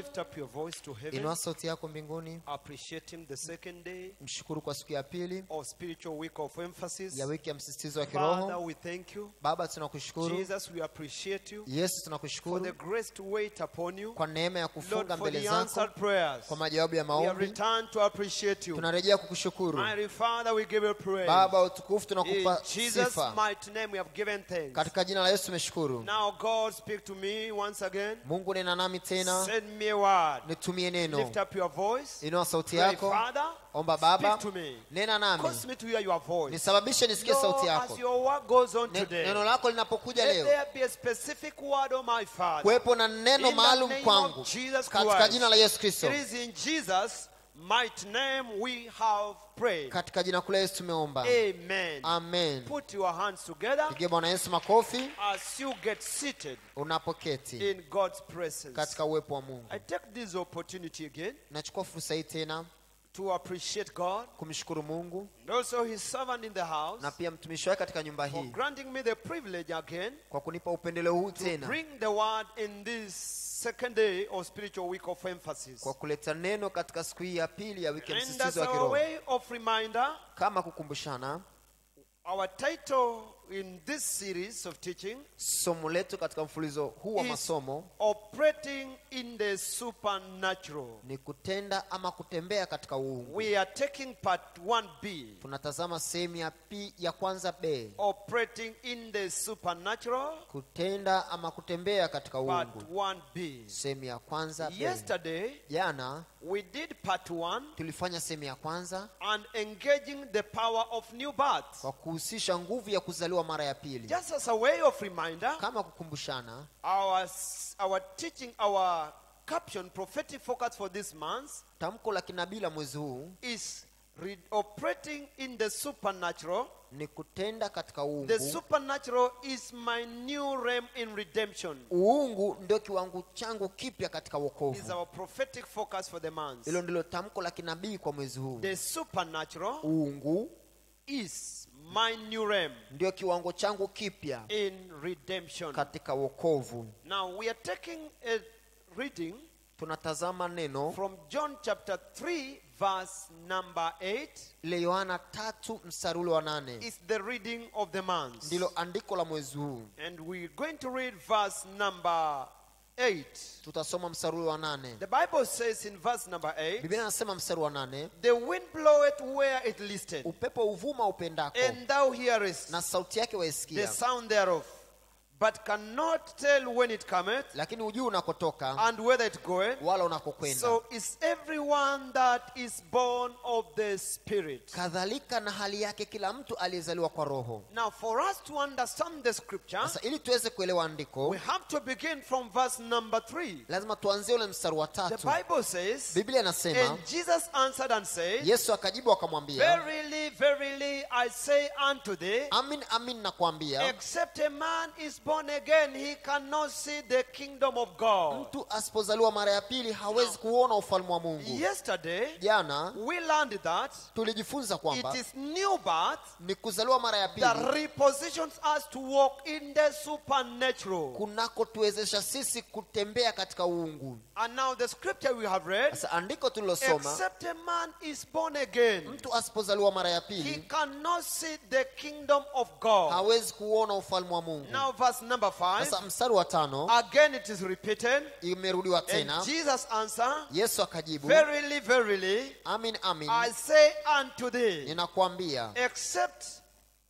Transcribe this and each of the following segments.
lift up your voice to heaven. inua sauti yako mbinguni Appreciate Him the second day mshukuru kwa siku ya pili of spiritual week of emphasis. ya wiki ya msisitizo wa Father, kiroho we thank you. baba tunakushukuru Jesus, we appreciate you yesu for the tunakushukuru grace to wait upon you. kwa neema ya Lord, kufunga for mbele the zako answered prayers. kwa majawabu ya We have maombi returned to appreciate you. tunarejea kukushukuru Mighty Father, we give you praise. baba utukufu In tunakupa Jesus' sifa mighty name, we have given thanks. katika jina la yesu tumeshukuru Now, God, speak to me once again. mungu nena nami tena Send me a word. nitumie Lift up your voice. inua sauti Pray, yako Father, omba baba speak to me. nena nami Cause me to hear your voice. nisababishe nisikie Lord, sauti as yako your word goes on Ne- today, neno lako linapokuja let leo there be a specific word, on my Father. kuwepo na neno In the maalum name kwangu of Jesus katika Christ. jina la yesu kristo It is in Jesus' mighty name we have prayed. katika jina kuu la yesu tumeomba. Amen. amen. Put your hands together. Pigie bwana yesu makofi. As you get seated unapoketi. in God's presence. katika uwepo wa mungu. I take this opportunity again nachukua fursa hii tena to appreciate God. kumshukuru mungu and also His servant in the house. na pia mtumishi wake katika nyumba for granting me the privilege again kwa kunipa upendeleo huu to bring the word in this second day of spiritual week of emphasis. kwa kuleta neno katika siku hii ya pili ya wiki ya And as msisitizo wa our kiroho way of reminder, kama kukumbushana our title in this series of teaching somo letu katika mfulizo huu wa masomo Operating in the Supernatural. ni kutenda ama kutembea katika uungu We are taking part 1B. tunatazama sehemu ya p ya kwanza b Operating in the Supernatural, kutenda ama kutembea katika uungu 1B. sehemu ya kwanza b Yesterday, jana we did part 1 tulifanya sehemu ya kwanza and engaging the power of new birth. kwa kuhusisha nguvu ya kuzaliwa mara ya pili Just as a way of reminder, kama kukumbushana our, our teaching, our caption, prophetic focus for this month tamko la kinabii la mwezi huu is operating in the supernatural. ni kutenda katika uungu The supernatural is my new realm in redemption. uungu ndio kiwango changu kipya katika wokovu Is our prophetic focus for the month. hilo ndilo tamko la kinabii kwa mwezi huu The supernatural uungu is my new realm ndio kiwango changu kipya in redemption. katika wokovu Now we are taking a reading tunatazama neno from John chapter 3 verse number 8 ile yohana tatu mstari ule wa nane is the reading of the month. ndilo andiko la mwezi huu And we're going to read verse number 8. tutasoma mstari wa The Bible says in verse number 8, biblia mstari wa The wind bloweth where it listeth, upepo uvuma upendako and thou hearest na sauti yake the sound thereof, but cannot tell when it cometh lakini hujui unakotoka and whether it goeth. wala unakokwenda So is everyone that is born of the Spirit. kadhalika na hali yake kila mtu aliyezaliwa kwa roho Now, for us to understand the scripture, sasa ili tuweze kuelewa we have to begin from verse number 3. lazima tuanzie ule mstari wa The Bible says, biblia inasema And Jesus answered and said, yesu akajibu akamwambia Verily, verily, I say unto thee, amin amin nakwambia except a man is born again, he cannot see the kingdom of God. mtu asipozaliwa mara ya pili hawezi kuona ufalme wa mungu Yesterday, jana we learned that tulijifunza kwamba it is new birth ni kuzaliwa mara ya that repositions us to walk in the supernatural. kunakotuwezesha sisi kutembea katika uungu And now, the scripture we have read, sasa andiko tulilosoma except a man is born again, mtu asipozaliwa mara ya he cannot see the kingdom of God. hawezi kuona ufalme wa mungu Now, verse number 5. sasa mstari wa tano Again, it is repeated. imerudiwa And tena Jesus yesu akajibu Verily, verily, amin amin I say unto thee, except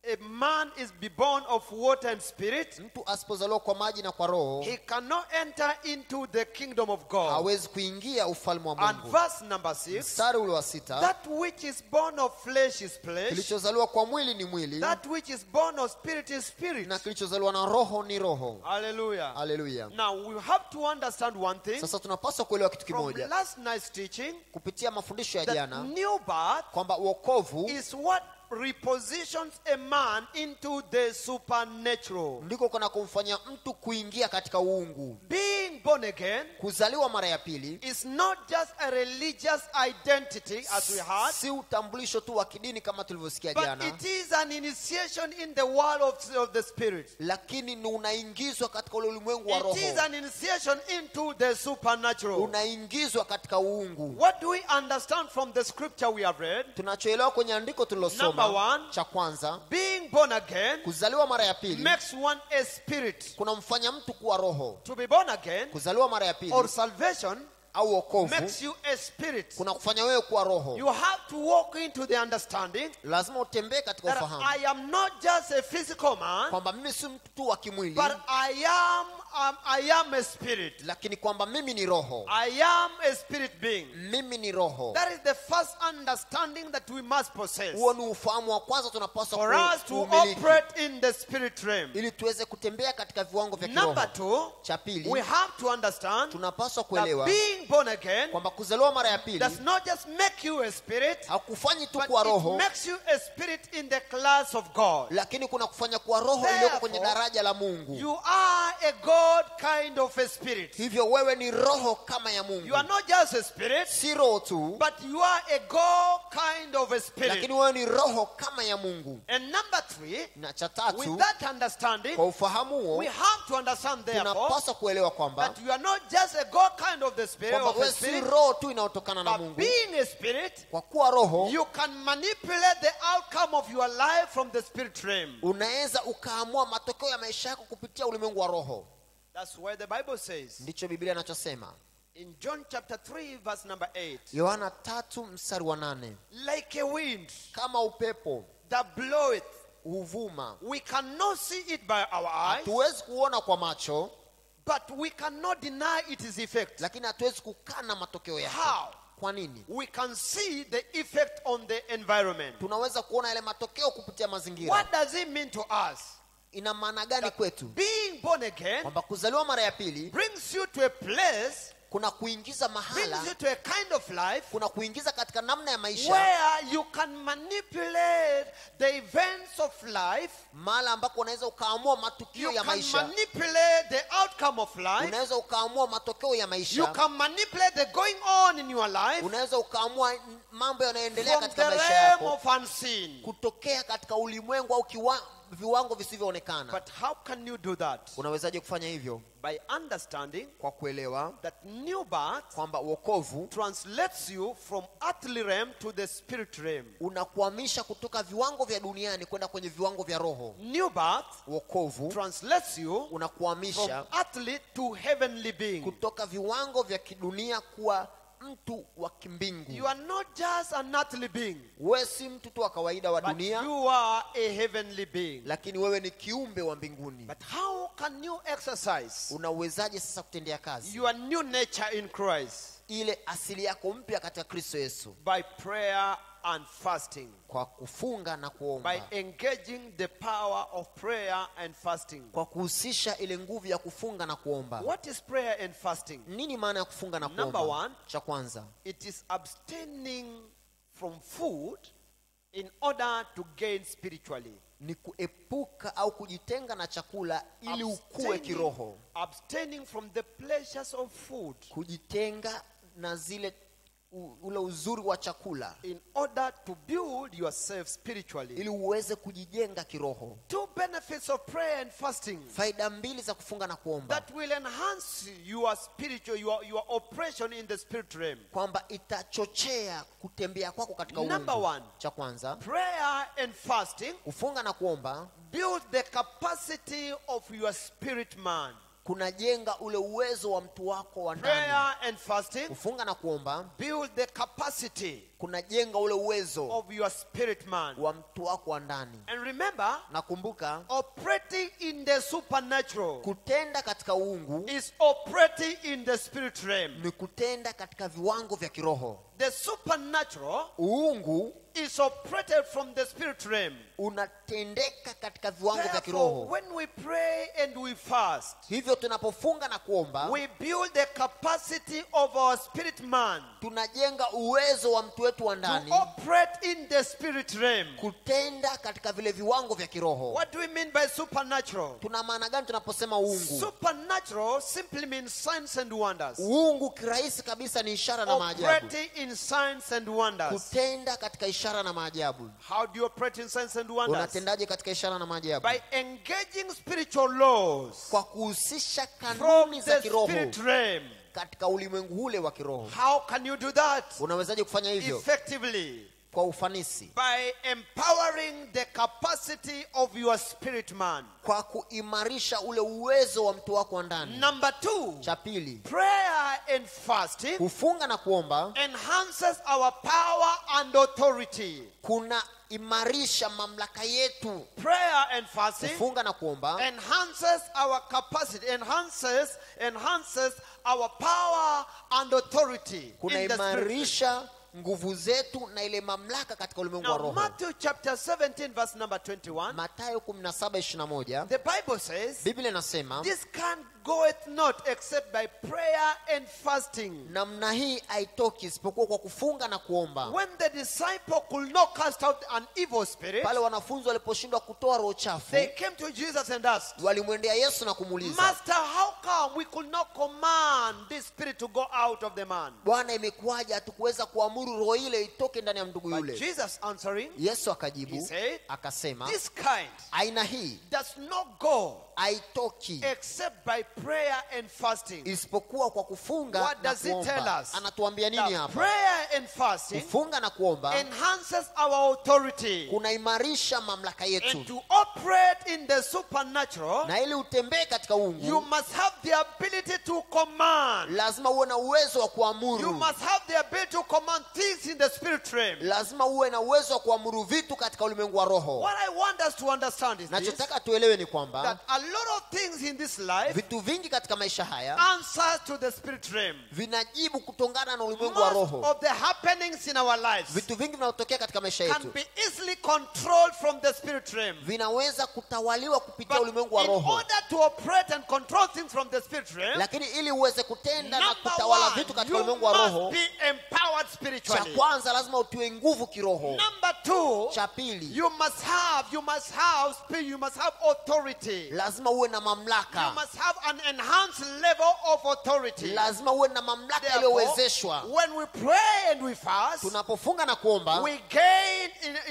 a man is be born of water and spirit, mtu asipozaliwa kwa maji na kwa roho he cannot enter into the kingdom of God. hawezi kuingia ufalme wa And mungu verse number 6 mstari ule wa sita That which is born of flesh is flesh, kilichozaliwa kwa mwili ni mwili that which is born of spirit is spirit. na kilichozaliwa na roho ni roho Hallelujah. Hallelujah. Now we have to understand one thing sasa tunapaswa kuelewa kitu from last night's teaching kupitia mafundisho ya jana new birth kwamba uokovu is what repositions a man into the supernatural. ndiko kuna kumfanya mtu kuingia katika uungu Being born again kuzaliwa mara ya pili is not just a religious identity, as we had, si utambulisho tu wa kidini kama tulivyosikia jana it is an initiation in the world of, of the Spirit. lakini ni unaingizwa katika ule ulimwengu wa It is an initiation into the supernatural. unaingizwa katika uungu What do we understand from the scripture we have read? tunachoelewa kwenye andiko Number one. cha kwanza Being born again kuzaliwa mara ya pili makes one a spirit. kunamfanya mtu kuwa roho To be born again kuzaliwa mara ya pili or salvation au wokovu makes you a spirit. kuna kufanya wewe kuwa roho You have to walk into the understanding lazima utembee katika that ufahamu I am not just a physical man, kwamba mimi si mtu tu wa kimwili but I am um, I am a spirit. lakini kwamba mimi ni roho I am a spirit being. mimi ni roho That is the first understanding that we must possess huo ni ufahamu wa kwanza tunapaswa for us to operate in the spirit realm. ili tuweze kutembea katika viwango vya kiroho Number two, cha pili we have to understand tunapaswa that kuelewa being born again kwamba kuzaliwa mara ya pili does not just make you a spirit, hakufanyi tu but kuwa it roho makes you a spirit in the class of God. lakini kuna kufanya kuwa roho iliyoko kwenye Therefore, daraja la mungu You are a God kind of a spirit. hivyo wewe ni roho kama ya You are not just a spirit, si roho tu but you are a God kind of a spirit. lakini wewe ni roho kama ya mungu And number three, na cha with that understanding, kwa ufahamu we have to understand therefore tunapaswa kuelewa kwamba that you are not just a God kind of the spirit kwamba of a wewe si roho tu inayotokana na mungu. being a spirit, kwa kuwa roho you can manipulate the outcome of your life from the spirit realm. unaweza ukaamua matokeo ya maisha yako kupitia ulimwengu wa roho. That's why the Bible says ndicho biblia inachosema. in John chapter 3, verse number 8, yohana tatu mstari wa nane. like a wind kama upepo that bloweth, huvuma. we cannot see it by our eyes, hatuwezi kuona kwa macho but we cannot deny its effect. lakini hatuwezi kukana matokeo yake How? kwa nini We can see the effect on the environment. tunaweza kuona yale matokeo kupitia mazingira What does it mean to us? ina maana gani kwetu being born again kwamba kuzaliwa mara ya pili brings you to a place, kuna kuingiza mahala you to a kind of life kuna kuingiza katika namna ya maisha where you can manipulate the events of life. mahala ambako unaweza ukaamua matukio You ya can maisha manipulate the outcome of life. unaweza ukaamua matokeo ya You maisha can manipulate the going on in your life unaweza ukaamua mambo yanayoendelea katika maisha yako of unseen. kutokea katika ulimwengu au kiwa, viwango visivyoonekana But how can you do that? unawezaje kufanya hivyo By understanding kwa kuelewa that new birth kwamba wokovu translates you from earthly realm to the spirit realm. unakuhamisha kutoka viwango vya duniani kwenda kwenye viwango vya roho New birth wokovu translates you unakuhamisha earthly to heavenly being. kutoka viwango vya kidunia kuwa mtu wa kimbingu You are not just an earthly being, wewe si mtu tu wa kawaida wa dunia you are a heavenly being. lakini wewe ni kiumbe wa mbinguni But how can you exercise unawezaje sasa kutendea kazi your new nature in Christ? ile asili yako mpya katika kristo yesu By prayer and fasting. kwa kufunga na kuomba By engaging the power of prayer and fasting. kwa kuhusisha ile nguvu ya kufunga na kuomba What is prayer and fasting? nini maana ya kufunga na Number one. cha kwanza It is abstaining from food in order to gain spiritually. ni kuepuka au kujitenga na chakula ili ukue Abstaining, kiroho abstaining from the pleasures of food kujitenga na zile ule uzuri wa chakula in order to build yourself spiritually. ili uweze kujijenga kiroho Two benefits of prayer and fasting faida mbili za kufunga na kuomba that will enhance your spiritual, your, your operation in the spirit realm. kwamba itachochea kutembea kwako katika Number one. cha kwanza Prayer and fasting kufunga na kuomba build the capacity of your spirit man. Kunajenga ule uwezo wa mtu wako wa ndani and fasting kufunga na kuomba build the capacity kunajenga ule uwezo of your spirit man. wa mtu wako wa ndani And remember, nakumbuka operating in the supernatural kutenda katika uungu is operating in the spirit realm. ni kutenda katika viwango vya kiroho The supernatural uungu is operated from the spirit realm. unatendeka katika viwango vya Therefore, kiroho when we pray and we fast, hivyo tunapofunga na kuomba we build the capacity of our spirit man tunajenga uwezo wa mtu wetu wa to ndani operate in the spirit realm. kutenda katika vile viwango vya kiroho What do we mean by supernatural? tuna maana gani tunaposema uungu Supernatural simply means signs and wonders. uungu kirahisi kabisa ni ishara na maajabu Operating in signs and wonders. kutenda katika ishara na maajabu How do you operate in signs and wonders? unatendaje katika ishara na maajabu By engaging spiritual laws kwa kuhusisha kanuni za the kiroho spirit realm. katika ulimwengu ule wa kiroho How can you do that? unawezaje kufanya hivyo Effectively. Kwa ufanisi By empowering the capacity of your spirit man. kwa kuimarisha ule uwezo wa mtu wako wa ndani Number two, cha pili prayer and fasting kufunga na kuomba enhances our power and authority. kuna imarisha mamlaka yetu Prayer and fasting kufunga na kuomba enhances our capacity, enhances, enhances our power and authority. in the kunaimarisha nguvu zetu na ile mamlaka katika ulimwengu wa roho. Matthew chapter 17, verse number 21, Mathayo 17:21 the Bible says, biblia inasema This kind goeth not except by prayer and fasting. namna hii haitoki isipokuwa kwa kufunga na kuomba When the disciple could not cast out an evil spirit, pale wanafunzi waliposhindwa kutoa roho chafu they came to Jesus and asked, walimwendea yesu na kumuuliza Master, how come we could not command this spirit to go out of the man? bwana imekuwaje hatukuweza kuamuru roho ile itoke ndani ya ndugu yule Jesus answering, yesu akajibu said, akasema This kind aina hii does not go haitoki except by prayer and fasting. isipokuwa kwa kufunga What does it tell us? anatuambia nini That hapa prayer and fasting kufunga na kuomba enhances our authority. kunaimarisha mamlaka And to operate in the supernatural, na ili utembee katika you must have the ability to command. lazima uwe na uwezo wa You must have the ability to command things in the spirit realm. lazima uwe na uwezo wa kuamuru vitu katika ulimwengu wa roho What I want us to understand is this, nachotaka tuelewe ni kwamba that a lot of things in this life vitu vingi katika maisha haya answers to the spirit realm. vinajibu kutongana na ulimwengu wa roho of the happenings in our lives vitu vingi vinavyotokea katika maisha can be easily controlled from the spirit realm. vinaweza kutawaliwa kupitia ulimwengu wa in order to operate and control things from the spirit realm, lakini ili uweze kutenda na kutawala one, vitu katika ulimwengu wa roho be empowered cha kwanza lazima utiwe nguvu kiroho Number two, cha pili you must have, you must have you must have authority. lazima uwe na You mamlaka must have an enhanced level of authority. lazima uwe na mamlaka Therefore, iliyowezeshwa when we pray and we fast, tunapofunga na kuomba we gain,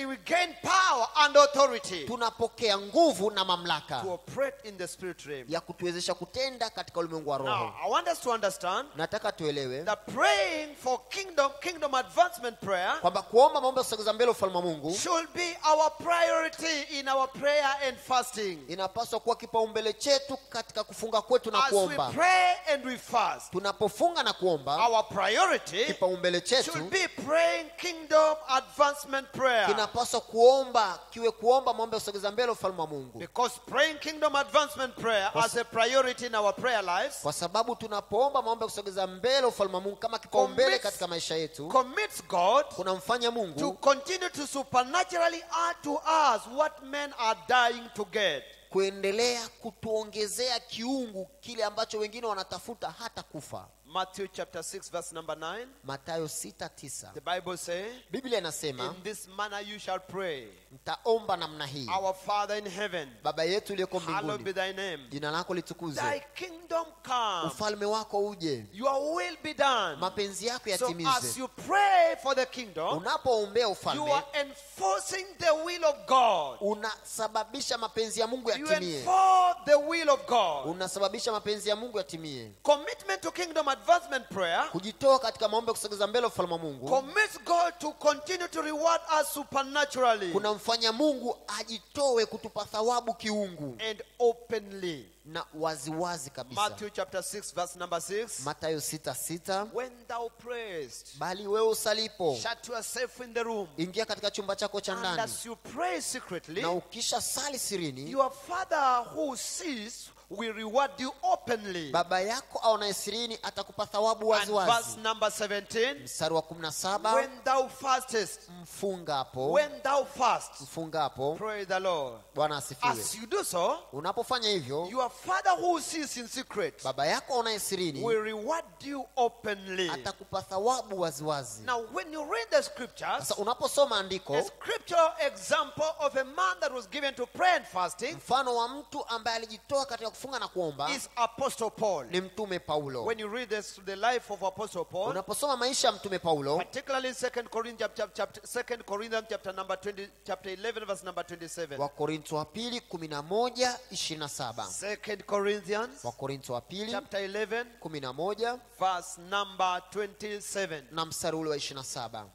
we gain power and authority tunapokea nguvu na to mamlaka operate in the spirit realm. ya kutuwezesha kutenda katika ulimwengu wa Now, I want us to understand nataka tuelewe that praying for kingdom, kingdom advancement prayer kwamba kuomba maombi ya kusogeza mbele ufalme wa mungu should be our priority in our prayer and fasting. inapaswa kuwa kipaumbele chetu katika kufunga kwetu na As we kuomba pray and we fast, tunapofunga na kuomba our priority kipaumbele chetu should be praying kingdom advancement prayer. kinapaswa kuomba kiwe kuomba maombi ya kusogeza mbele ufalme wa mungu Because praying kingdom advancement prayer as a priority in our prayer lives kwa sababu tunapoomba maombi ya kusogeza mbele ufalme wa mungu kama kipaumbele katika maisha yetu commits God kunamfanya to continue to supernaturally add to us what men are dying to get. Kuendelea kutuongezea kiungu kile ambacho wengine wanatafuta hata kufa Matthew chapter 6 verse number 9. matayo 6:9 The Bible says, biblia inasema In this manner you shall pray. mtaomba namna hii Our Father in heaven, baba yetu uliyoko hallowed be thy name. jina lako Thy kingdom come. ufalme wako uje Your will be done. mapenzi yako So as you pray for the kingdom, unapoombea you are enforcing the will of God. unasababisha mapenzi ya mungu You yatimie enforce the will of God. unasababisha mapenzi ya mungu yatimie Commitment to kingdom advancement prayer kujitoa katika maombi ya kusogeza mbele ufalme wa mungu commits God to continue to reward us supernaturally kunamfanya mungu ajitoe kutupa thawabu kiungu and openly. na waziwazi kabisa Matthew chapter 6, verse number 6. matayo 6:6 When thou prayest, bali wewe usalipo shut yourself in the room. ingia katika chumba chako cha ndani as you pray secretly, na ukisha sali sirini your Father who sees will reward you openly. baba yako aonaye sirini atakupa thawabu waziwazi verse number 17 mstari wa kumi na saba when thou fastest, mfungapo when thou fast, mfungapo praise the Lord. bwana asifiwe As you do so, unapofanya hivyo your father who sees in secret baba yako aonaye sirini will reward you openly. atakupa thawabu waziwazi Now, when you read the scriptures, sasa unaposoma andiko a scriptural example of a man that was given to prayer and fasting mfano wa mtu ambaye alijitoa katika kufunga na kuomba is Apostle Paul. ni mtume paulo When you read this, the life of Apostle Paul, unaposoma maisha ya mtume paulo particularly in Second Corinthians chapter, chapter Second Corinthians chapter number 20, chapter 11 verse number 27. wakorintho wa pili kumi na moja ishirini na saba Second Corinthians wakorintho wa pili chapter 11 kumi na moja verse number 27. na mstari ule wa ishirini na saba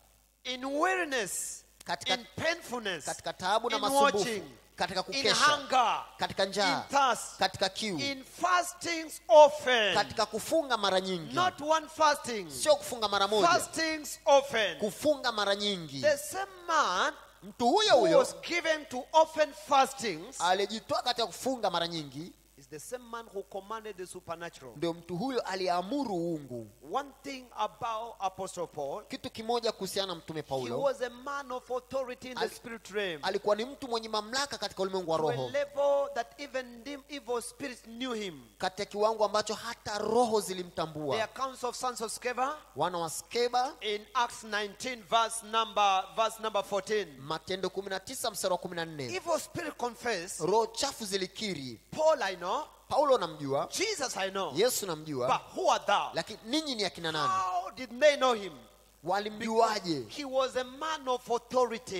In weariness, Katika- in painfulness, katika taabu na masumbufu watching, katika in kukesha hunger, katika njaa thirst, katika kiu. in fastings often. katika kufunga mara nyingi. Not one fasting, sio kufunga mara moja. Fastings often. kufunga mara nyingi. The same man mtu huyo huyo was given to often fastings alijitoa katika kufunga mara nyingi is the same man who commanded the supernatural. ndio mtu huyo aliamuru uungu One thing about Apostle Paul, kitu kimoja kuhusiana na mtume he paulo was a man of authority in the spirit realm. alikuwa ni mtu mwenye mamlaka katika ulimwengu wa To a roho level that even dim evil spirits knew him. katika kiwango ambacho hata roho The accounts of sons of Sceva wana wa skeba in Acts 19, verse number verse number 14. matendo 19 mstari wa 14 Evil spirit confess, roho chafu zilikiri Paul I know, paulo namjua Jesus I know, yesu namjua but who are thou? lakini ninyi ni akina nani How did they know him? Walimjuaje?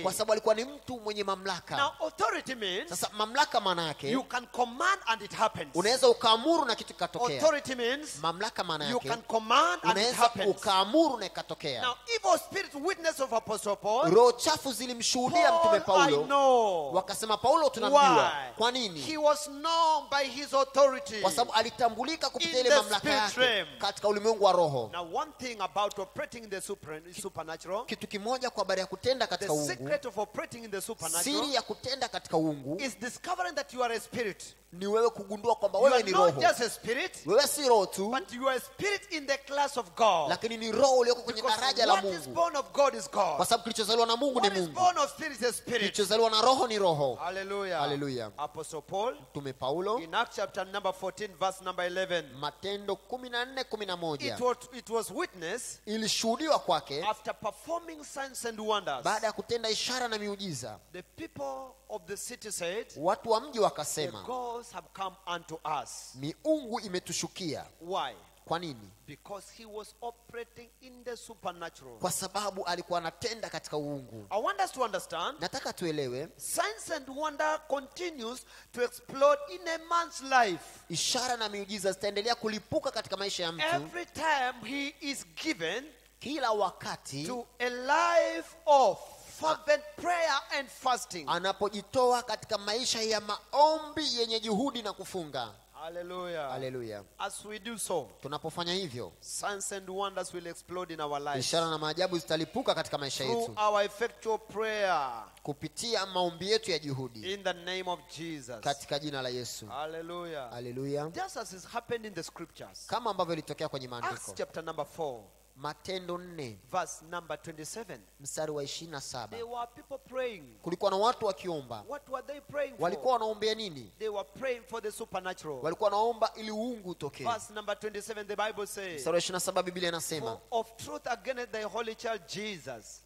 Kwa sababu alikuwa ni mtu mwenye mamlaka. Now, authority means sasa mamlaka maana yake you can command and it happens. unaweza ukaamuru na kitu kikatokea. Authority means mamlaka maana you can command and it happens. ukaamuru na ikatokea. Now, evil spirits witness of Apostle Paul. roho chafu zilimshuhudia mtume paulo. wakasema paulo tunamjua. Kwa He nini was known by his authority. kwa sababu alitambulika kupitia ile mamlaka yake katika ulimwengu wa roho. Now, one thing about operating the super, supernatural, kitu kimoja kwa habari ya kutenda katika the uungu secret of operating in the supernatural siri ya kutenda katika uungu is discovering that you are a spirit. Ni wewe kugundua kwamba wewe ni roho just a spirit, wewe si roho tu but you are a spirit in the class of God. lakini ni roho ulioko kwenye daraja la what is mungu born of God is god kwa sababu kilichozaliwa na mungu ni What is mungu born of spirit is spirit. kilichozaliwa na roho ni roho Hallelujah. Hallelujah. Apostle Paul mtume paulo in Acts chapter number 14, verse number 11. matendo 14 It was, it was witness ilishuhudiwa kwake after performing signs and wonders. baada ya kutenda ishara na miujiza The people of the city said, watu wa mji The wakasema gods have come unto us. miungu imetushukia Why? kwa nini Because he was operating in the supernatural. kwa sababu alikuwa anatenda katika uungu I want us to understand nataka tuelewe signs and wonder continues to explode in a man's life ishara na miujiza zitaendelea kulipuka katika maisha ya mtu every time he is given kila wakati to a life of fervent prayer and fasting. anapojitoa katika maisha ya maombi yenye juhudi na kufunga Hallelujah. Hallelujah. As we do so, tunapofanya hivyo signs and wonders will explode in our lives ishara na maajabu zitalipuka katika maisha through yetu our effectual prayer kupitia maombi yetu ya juhudi in the name of Jesus. katika jina la yesu Hallelujah. Hallelujah. Just as is happened in the scriptures. kama ambavyo ilitokea kwenye maandiko. Acts chapter number 4, matendo nne verse number 27. mstari wa 27 There were people praying. kulikuwa na watu wakiomba What were they praying walikuwa for? wanaombea nini They were praying for the supernatural. walikuwa wanaomba ili uungu utokee Verse number 27, the Bible says, mstari wa 27 biblia inasema of truth against thy holy child Jesus,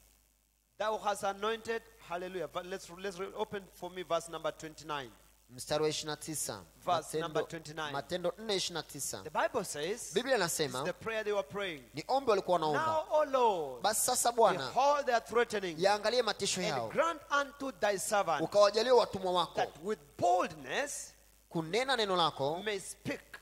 thou hast anointed. Hallelujah. But let's, let's open for me verse number 29. Mstari wa 29 Verse number matendo, 29. matendo 4 29 The Bible says, biblia inasema ni ombi walikuwa wanaomba. Basi sasa bwana yaangalie matisho yao. ukawajalia watumwa wako kunena neno lako may speak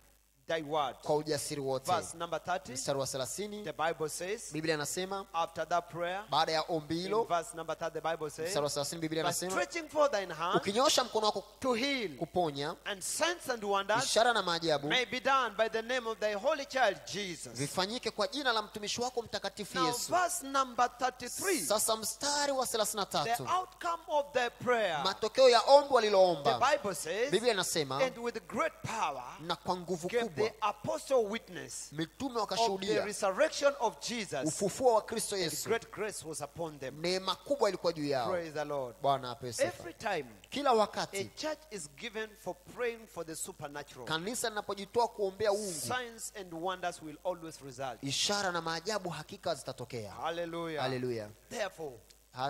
thy word. kwa ujasiri wote. Verse number 30, mstari wa 30 the Bible says, biblia inasema after that prayer, baada ya ombi in hilo verse number 30, the Bible says, mstari wa 30 biblia by inasema stretching forth thine hand ukinyosha mkono wako to heal, kuponya and signs and wonders ishara na maajabu may be done by the name of thy holy child Jesus. vifanyike kwa jina la mtumishi wako mtakatifu Now, yesu. verse number 33, sasa mstari wa the 33 outcome of their prayer, matokeo ya ombi the waliloomba Bible says, biblia inasema and with great power na kwa nguvu the apostle witness mitume wakashuhudia resurrection of Jesus. ufufuo wa kristo yesu great grace was upon them. neema kubwa ilikuwa juu yao Praise the Lord. bwana apewe sifa Every time kila a church is given for praying for the supernatural, kanisa linapojitoa kuombea uungu signs and wonders will always result. ishara na maajabu hakika zitatokea Hallelujah. hallelujah Therefore,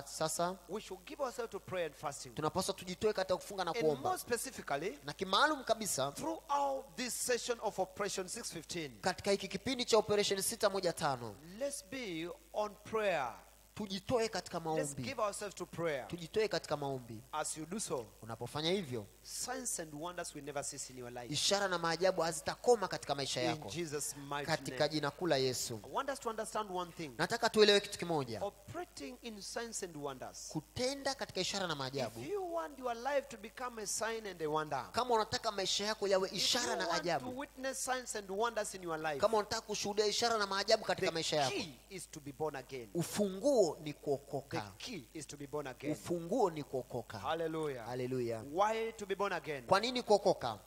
sasa we should give ourselves to prayer and fasting. tunapaswa tujitoe katika kufunga na And kuomba more specifically, na kimaalum kabisa throughout this session of Operation 615, katika hiki kipindi cha operation 615 let's be on prayer. Tujitoe katika Let's maombi give ourselves to prayer. tujitoe katika maombi. As you do so, unapofanya hivyo signs and wonders will never cease in your life. ishara na maajabu hazitakoma katika maisha In yako. Jesus' mighty katika jina kuu la yesu. I want us to understand one thing. nataka tuelewe kitu kimoja. Operating in signs and wonders. kutenda katika ishara na If maajabu you want your life to become a sign and a wonder, kama unataka maisha yako yawe if ishara na want to ajabu. witness signs and wonders in your life, kama unataka kushuhudia ishara na maajabu katika the maisha yako. key is to be born again. ufunguo ni The kuokoka key is to be born again. ufunguo ni kuokoka Hallelujah. haleluya Why to be born again? kwa nini kuokoka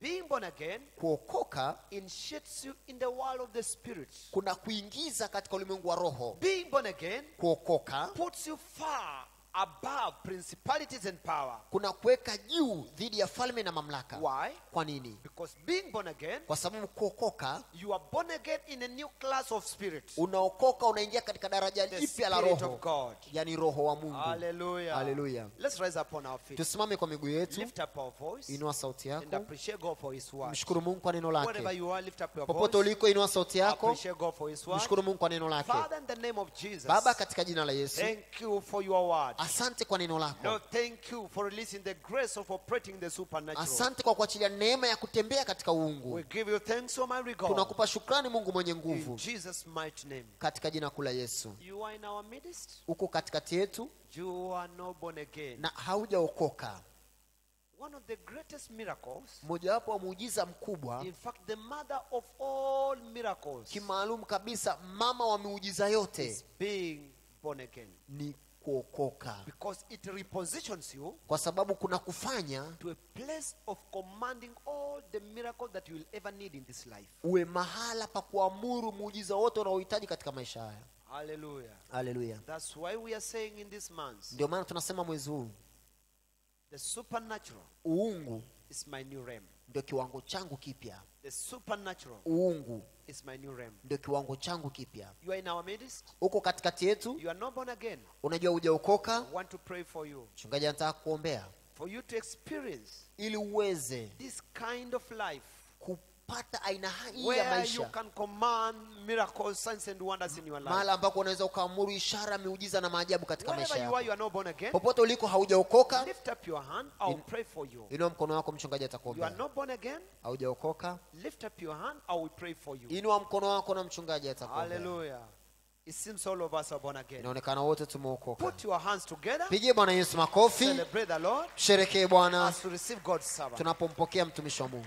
Being born again kuokoka initiates you in the world of the spirit. kuna kuingiza katika ulimwengu wa roho Being born again kuokoka puts you far above principalities and power. kuna kuweka juu dhidi ya falme na mamlaka Why? kwa nini Because being born again, kwa sababu kuokoka you are born again in a new class of spirit. unaokoka unaingia katika daraja jipya la roho of God. yani roho wa mungu Hallelujah. Hallelujah. Let's rise up on our feet. tusimame kwa miguu yetu Lift up our voice inua sauti yako and appreciate God for His word. mshukuru mungu kwa neno Wherever whatever you are, lift up your popote uliko inua sauti yako Appreciate God for His word. mshukuru mungu kwa neno lake Father, in the name of Jesus, baba katika jina la yesu thank you for your word. Asante kwa neno lako Lord, thank you for releasing the grace of operating the supernatural. asante kwa kuachilia neema ya kutembea katika uungu We give you thanks, Almighty God. tunakupa shukrani mungu mwenye nguvu In Jesus' mighty name. katika jina kula yesu You are in our midst. uko katikati yetu You are not born again. na haujaokoka One of the greatest miracles, mojawapo wa muujiza mkubwa in fact, the mother of all miracles, kimaalum kabisa mama wa miujiza yote is being born again. ni kuokoka Because it repositions you kwa sababu kuna kufanya to a place of commanding all the miracle that you will ever need in this life. uwe mahala pa kuamuru muujiza wote unaohitaji katika maisha haya Hallelujah. haleluya That's why we are saying in this month, ndio maana tunasema mwezi huu the supernatural uungu is my new realm. ndio kiwango changu kipya The supernatural uungu is my new realm. ndio kiwango changu kipya You are in our midst. uko katikati yetu You are not born again. unajua hujaokoka I want to pray for you. mchungaji anataka kuombea For you to experience ili uweze this kind of life kupata aina hii ya maisha can command miracles, signs, and wonders in your life. mahala ambako unaweza ukaamuru ishara miujiza na maajabu katika maisha yako you are not born again. popote uliko haujaokoka Lift up your hand. I'll In- pray for you. inua mkono wako mchungaji You are atakuombea not born again. haujaokoka Lift up your hand. I will pray for you. inua mkono wako na mchungaji atakuombea Hallelujah. It seems all of us are born again. inaonekana wote tumeokoka Put your hands together. pigie bwana yesu makofi Celebrate the Lord sherekee bwana as to receive God's servant. tunapompokea mtumishi wa mungu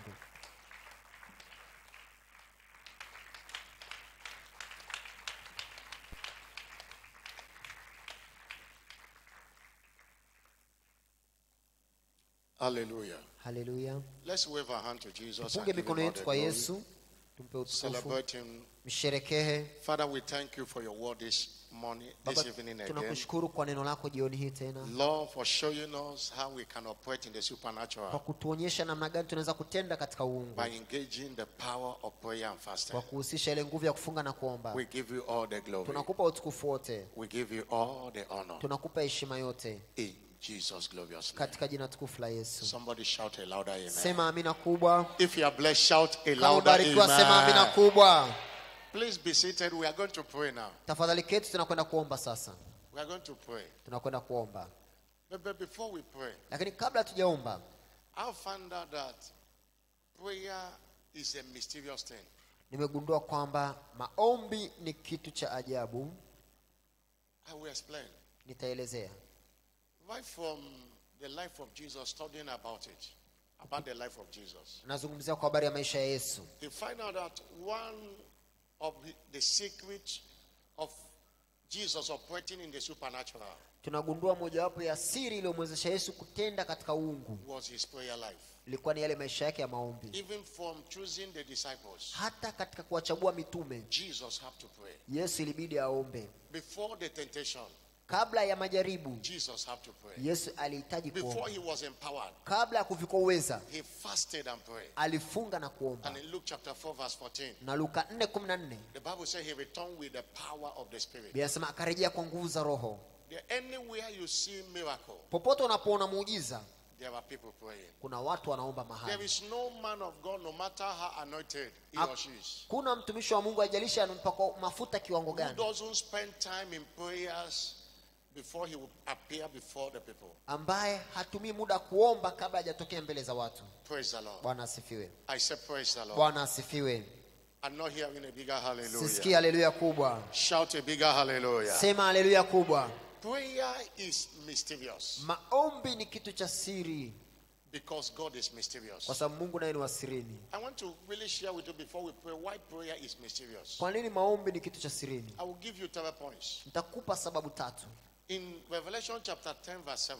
Hallelujah. Hallelujah. Let's wave our hand to Jesus and tupunge mikono yetu kwa yesu tumpe utukufu Celebrate him. msherekehe Father, we thank you for your word this morning, baba this evening again. tunakushukuru kwa neno lako jioni hii tena Lord, for showing us how we can operate in the supernatural. kwa kutuonyesha namna gani tunaweza kutenda katika uungu by engaging the power of prayer and fasting. kwa kuhusisha ile nguvu ya kufunga na kuomba We give you all the glory. tunakupa utukufu wote We give you all the honor. tunakupa heshima yote In Jesus' glorious name. katika jina tukufu la yesu Somebody shout a louder amen. sema amina kubwa If you are blessed, shout a kama louder sema amina amen. kubwa Please be seated. We are going to pray now. tafadhali keti tunakwenda kuomba sasa We are going to pray. tunakwenda kuomba But, but before we pray, lakini kabla tujaomba I found out that prayer is a mysterious thing. nimegundua kwamba maombi ni kitu cha ajabu I will explain. nitaelezea Right from the life of Jesus, studying about it, about the life of Jesus, nazungumzia kwa habari ya maisha ya yesu you find out that one of the, secret secrets of Jesus operating in the supernatural tunagundua mojawapo ya siri iliyomwezesha yesu kutenda katika uungu was his prayer life. ilikuwa ni yale maisha yake ya maombi Even from choosing the disciples, hata katika kuwachagua mitume Jesus had to pray. yesu ilibidi aombe Before the temptation, kabla ya majaribu Jesus had to pray. yesu alihitaji Before kuomba he was empowered, kabla ya kuvikwa uweza he fasted and prayed. alifunga na kuomba And in Luke chapter 4, verse 14, na luka 4:14 the Bible says he returned with the power of the Spirit. Biblia inasema akarejea kwa nguvu za roho Anywhere you see miracle, popote unapoona muujiza there are people praying. kuna watu wanaomba There is no man of God, no matter how anointed he or she is, kuna mtumishi wa mungu ajalishi anampakwa mafuta kiwango who gani doesn't spend time in prayers before he will appear before the people. ambaye hatumii muda kuomba kabla hajatokea mbele za watu Praise the Lord. bwana asifiwe I say, Praise the Lord. bwana asifiwe I'm not hearing a bigger hallelujah. sisikie haleluya kubwa Shout a bigger hallelujah. sema haleluya kubwa Prayer is mysterious maombi ni kitu cha siri because God is mysterious. kwa sababu mungu naye ni wasirini I want to really share with you before we pray why prayer is mysterious. kwa nini maombi ni kitu cha sirini I will give you three points. nitakupa sababu tatu In Revelation chapter 10, verse 7,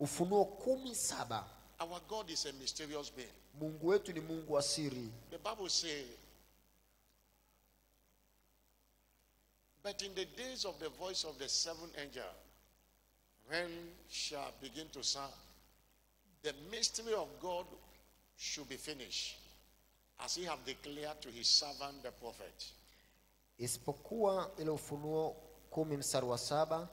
ufunuo kumi saba our God is a mysterious being. mungu wetu ni mungu wa siri The Bible says, But in the days of the voice of the seventh angel, when shall begin to sound, the mystery of God should be finished, as he have declared to his servant the prophet. isipokuwa ile ufunuo kumi mstari wa saba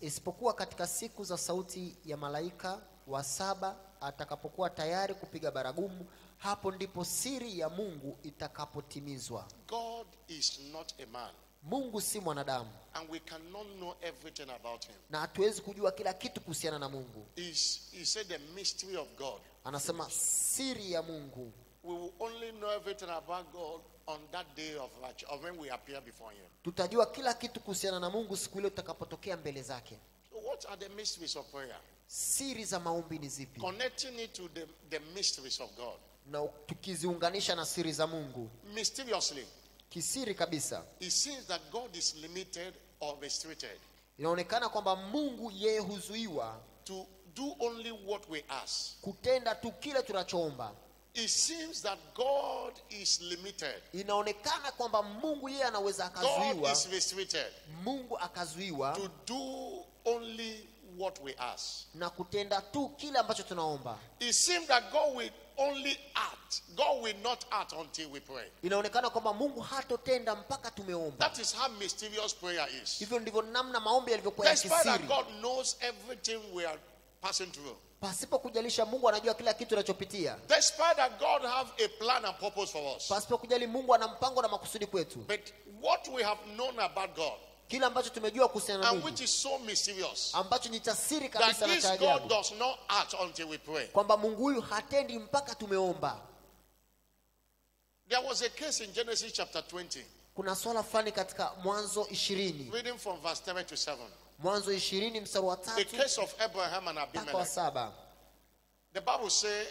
isipokuwa katika siku za sauti ya malaika wa saba atakapokuwa tayari kupiga baragumu hapo ndipo siri ya mungu itakapotimizwa. God is not a man, mungu si mwanadamu. And we cannot know everything about him. na hatuwezi kujua kila kitu kuhusiana na mungu. He said the mystery of God. anasema siri ya mungu. We will only know everything about God on that day of of when we appear before him. tutajua kila kitu kuhusiana na mungu siku ile tutakapotokea mbele zake So what are the mysteries of prayer? siri za maombi ni zipi Connecting it to the, the mysteries of God. na tukiziunganisha na siri za mungu Mysteriously, kisiri kabisa it seems that God is limited or restricted inaonekana kwamba mungu yeye huzuiwa to do only what we ask. kutenda tu kile tunachoomba It seems that God is limited. inaonekana kwamba mungu yeye anaweza God is restricted mungu akazuiwa to do only what we ask. na kutenda tu kile ambacho tunaomba It seems that God will only act. God will not act until we pray. inaonekana kwamba mungu hatotenda mpaka tumeomba That is how mysterious prayer is. hivyo ndivyo namna maombi yalivyokuwa ya Despite that kisiri God knows everything we are passing through. Pasipo kujalisha mungu anajua kila kitu anachopitia Despite that God have a plan and purpose for us. pasipo kujali mungu ana mpango na makusudi kwetu. But what we have known about God, kile ambacho tumejua kuhusiana na and which is so mysterious, ambacho ni tasiri siri kabisa na this cha God does not act until we pray. kwamba mungu huyu hatendi mpaka tumeomba. There was a case in Genesis chapter 20, kuna swala fulani katika mwanzo ishirini. Reading from verse 7 to 7. Mwanzo ishirini mstari wa The case of Abraham and Abimelech. The Bible says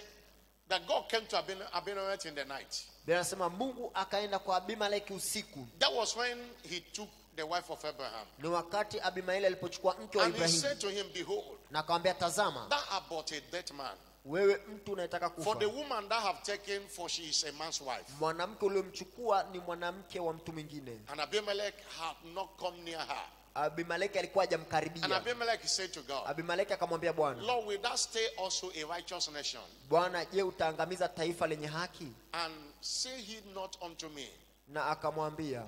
that God came to Abimelech in the night. Biblia inasema mungu akaenda kwa abimeleki usiku That was when he took the wife of Abraham. ni wakati abimaeli alipochukua mke wa And he said to him, Behold, na akamwambia tazama thou man. wewe mtu unayetaka For the woman that have taken, for she is a man's wife. mwanamke uliomchukua ni mwanamke wa mtu mwingine And Abimelech had not come near her. Abimeleki alikuwa And hajamkaribia Abimelech said to God, abimeleki akamwambia bwana Lord, will that stay also a righteous nation? bwana je utaangamiza taifa lenye haki And say he not unto me. na akamwambia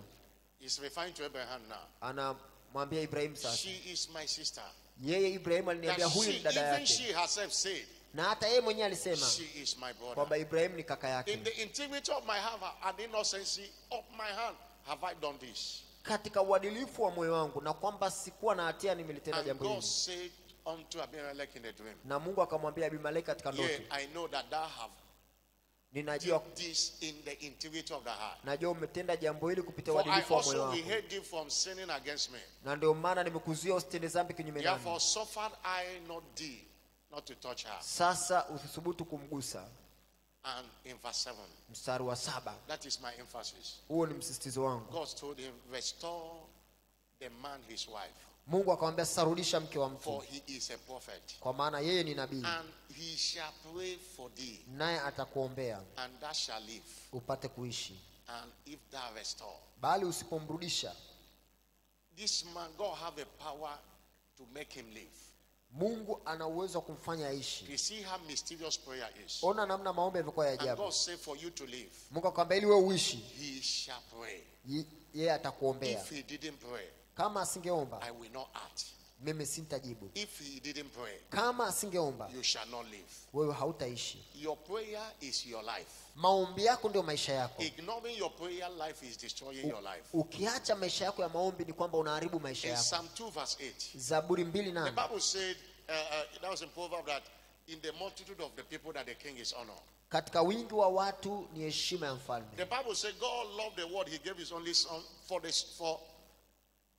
is referring to Abraham now. anamwambia ibrahimu sasa She is my sister. yeye Ibrahim aliniambia huyu ni dada even yake she herself said, na hata yeye mwenyewe alisema kwamba ibrahimu ni kaka yake In the integrity of my heart and innocency of my hand have I done this. Katika uadilifu wa moyo wangu na kwamba sikuwa na hatia nimelitenda jambo hili unto Abimelech in a dream, na mungu akamwambia abimeleki katika ndoto. ndoto I know that thou have ninajua this in the of the heart. najua umetenda jambo hili kupitia uadilifu wa moyo wangu. from sinning against me. na ndio maana nimekuzuia usitende dhambi kinyume Therefore nami suffered I not thee not to touch her. sasa usithubutu kumgusa And in verse 7, mstari wa saba. That is my emphasis. huo ni msisitizo wangu. God told him, Restore the man his wife, mungu akamwambia sasa rudisha mke wa for he is a prophet. kwa maana yeye ni nabii. And he shall pray for thee, naye atakuombea. And thou shalt live. upate kuishi. And if thou restore, bali usipomrudisha. This man, God have a power to make him live. Mungu ana uwezo wa kumfanya aishi You see how mysterious prayer is. ona namna maombi yalivyokuwa ya ajabu God said, For you to live, mungu akwambia ili wewe uishi he shall pray. yeye atakuombea If he didn't pray, kama asingeomba I will not act. mimi sintajibu If he didn't pray, kama asingeomba you shall not live. wewe hautaishi Your prayer is your life. Maombi yako ndio maisha yako Ignoring your prayer life is destroying your life. ukiacha maisha yako ya maombi ni kwamba unaharibu maisha In yako Psalm 2, verse 8, zaburi the Bible said, uh, uh, that was in Proverbs, that in the multitude of the people that the king is honored. katika wingi wa watu ni heshima ya mfalme The Bible said God loved the world, he gave his only son for this for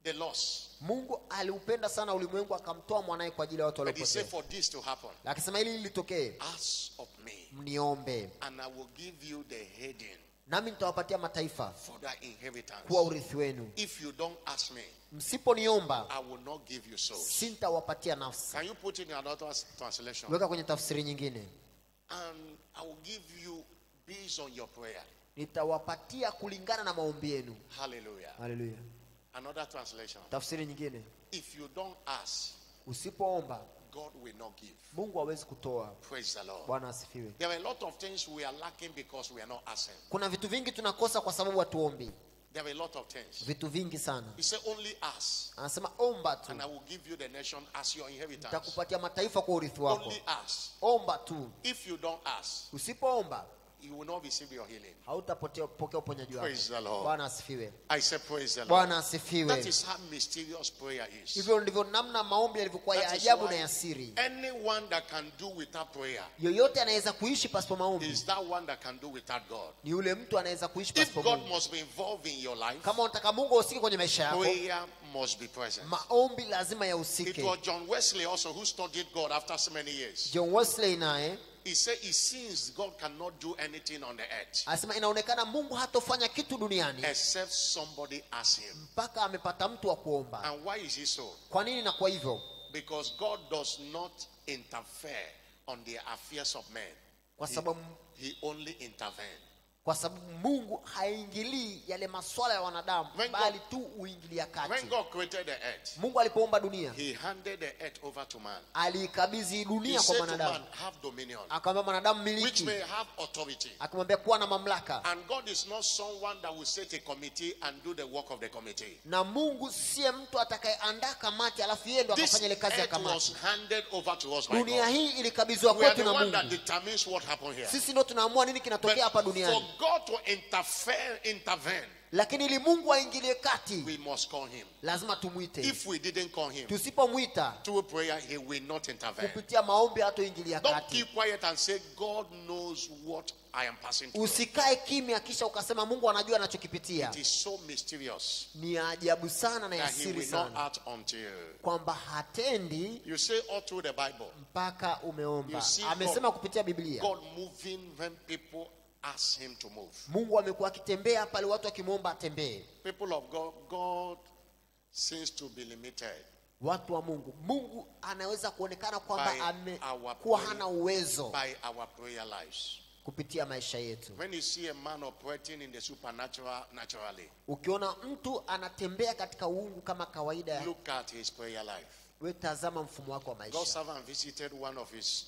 the loss. mungu aliupenda sana ulimwengu akamtoa mwanaye kwa ajili ya watu But he said, waliopotea for this to happen, akisema hili litokee ask of me, mniombe and I will give you the heading nami nitawapatia mataifa for thy inheritance. kuwa urithi wenu If you don't ask me, msiponiomba I will not give you souls. sintawapatia nafsi Can you put in another translation? weka kwenye tafsiri nyingine And I will give you based on your prayer. nitawapatia kulingana na maombi yenu Hallelujah. haleluya Another translation. tafsiri nyingine If you don't ask, usipoomba God will not give. mungu hawezi kutoa Praise the Lord. bwana asifiwe There are a lot of things we are lacking because we are not asking. kuna vitu vingi tunakosa kwa sababu hatuombi There are a lot of things. vitu vingi sana He said, only ask, anasema omba tu and I will give you the nation as your inheritance. nitakupatia mataifa kwa urithi wako Only ask. omba tu If you don't ask, usipoomba you will not receive your healing. hautapokea pokea uponyaji Praise the Lord. bwana asifiwe I say, Praise the Lord. bwana asifiwe That is how mysterious prayer is. hivyo ndivyo namna maombi yalivyokuwa ya ajabu na ya siri anyone that can do without prayer yoyote anaweza kuishi pasipo maombi is that one that can do without God. ni yule mtu anaweza kuishi If pasipo God mungu must be involved in your life, kama unataka mungu ahusike kwenye maisha yako prayer must be present. maombi lazima It was John Wesley also who studied God after so many years. john wesley naye He said, It seems God cannot do anything on the earth anasema inaonekana mungu hatofanya kitu duniani except somebody asks him. mpaka amepata mtu wa kuomba And why is he so? kwa nini na kwa hivyo Because God does not interfere on the affairs of men, kwa He- He only intervenes. Kwa sababu mungu haingilii yale maswala ya wanadamu When God- bali tu uingilia kati. When God created the earth, mungu alipoumba dunia He handed the earth over to man. aliikabidhi He dunia kwa mwanadamu. akamwambia mwanadamu miliki. Akamwambia kuwa na mamlaka. And God is not someone that will set a committee and do the work of the committee. na mungu siye mtu atakayeandaa kamati alafu yeye ndo akafanya ile kazi ya kamatidunia kamati. dunia hii ilikabidhiwa kwetu na mungu. sisi ndo tunaamua nini kinatokea hapa duniani God to interfere, intervene, lakini ili mungu aingilie kati we must call him. lazima tumwite If we didn't call him tusipomwita through prayer, he will not intervene. kupitia maombi hatoingilia Don't kati keep quiet and say, God knows what I am passing through. usikae kimya kisha ukasema mungu anajua anachokipitia It is so mysterious ni ya ajabu sana na yasiri that he siri will not sana act until. kwamba hatendi You say all through the Bible, mpaka umeomba see amesema God- kupitia biblia God moving when people ask him to move. mungu amekuwa akitembea pale watu akimwomba atembee People of God, God seems to be limited. watu wa mungu mungu anaweza kuonekana kwamba amekuwa hana uwezo by our prayer lives. kupitia maisha yetu When you see a man operating in the supernatural naturally, ukiona mtu anatembea katika uungu kama kawaida look at his prayer life. we tazama mfumo wako wa maisha. maisha servant visited one of his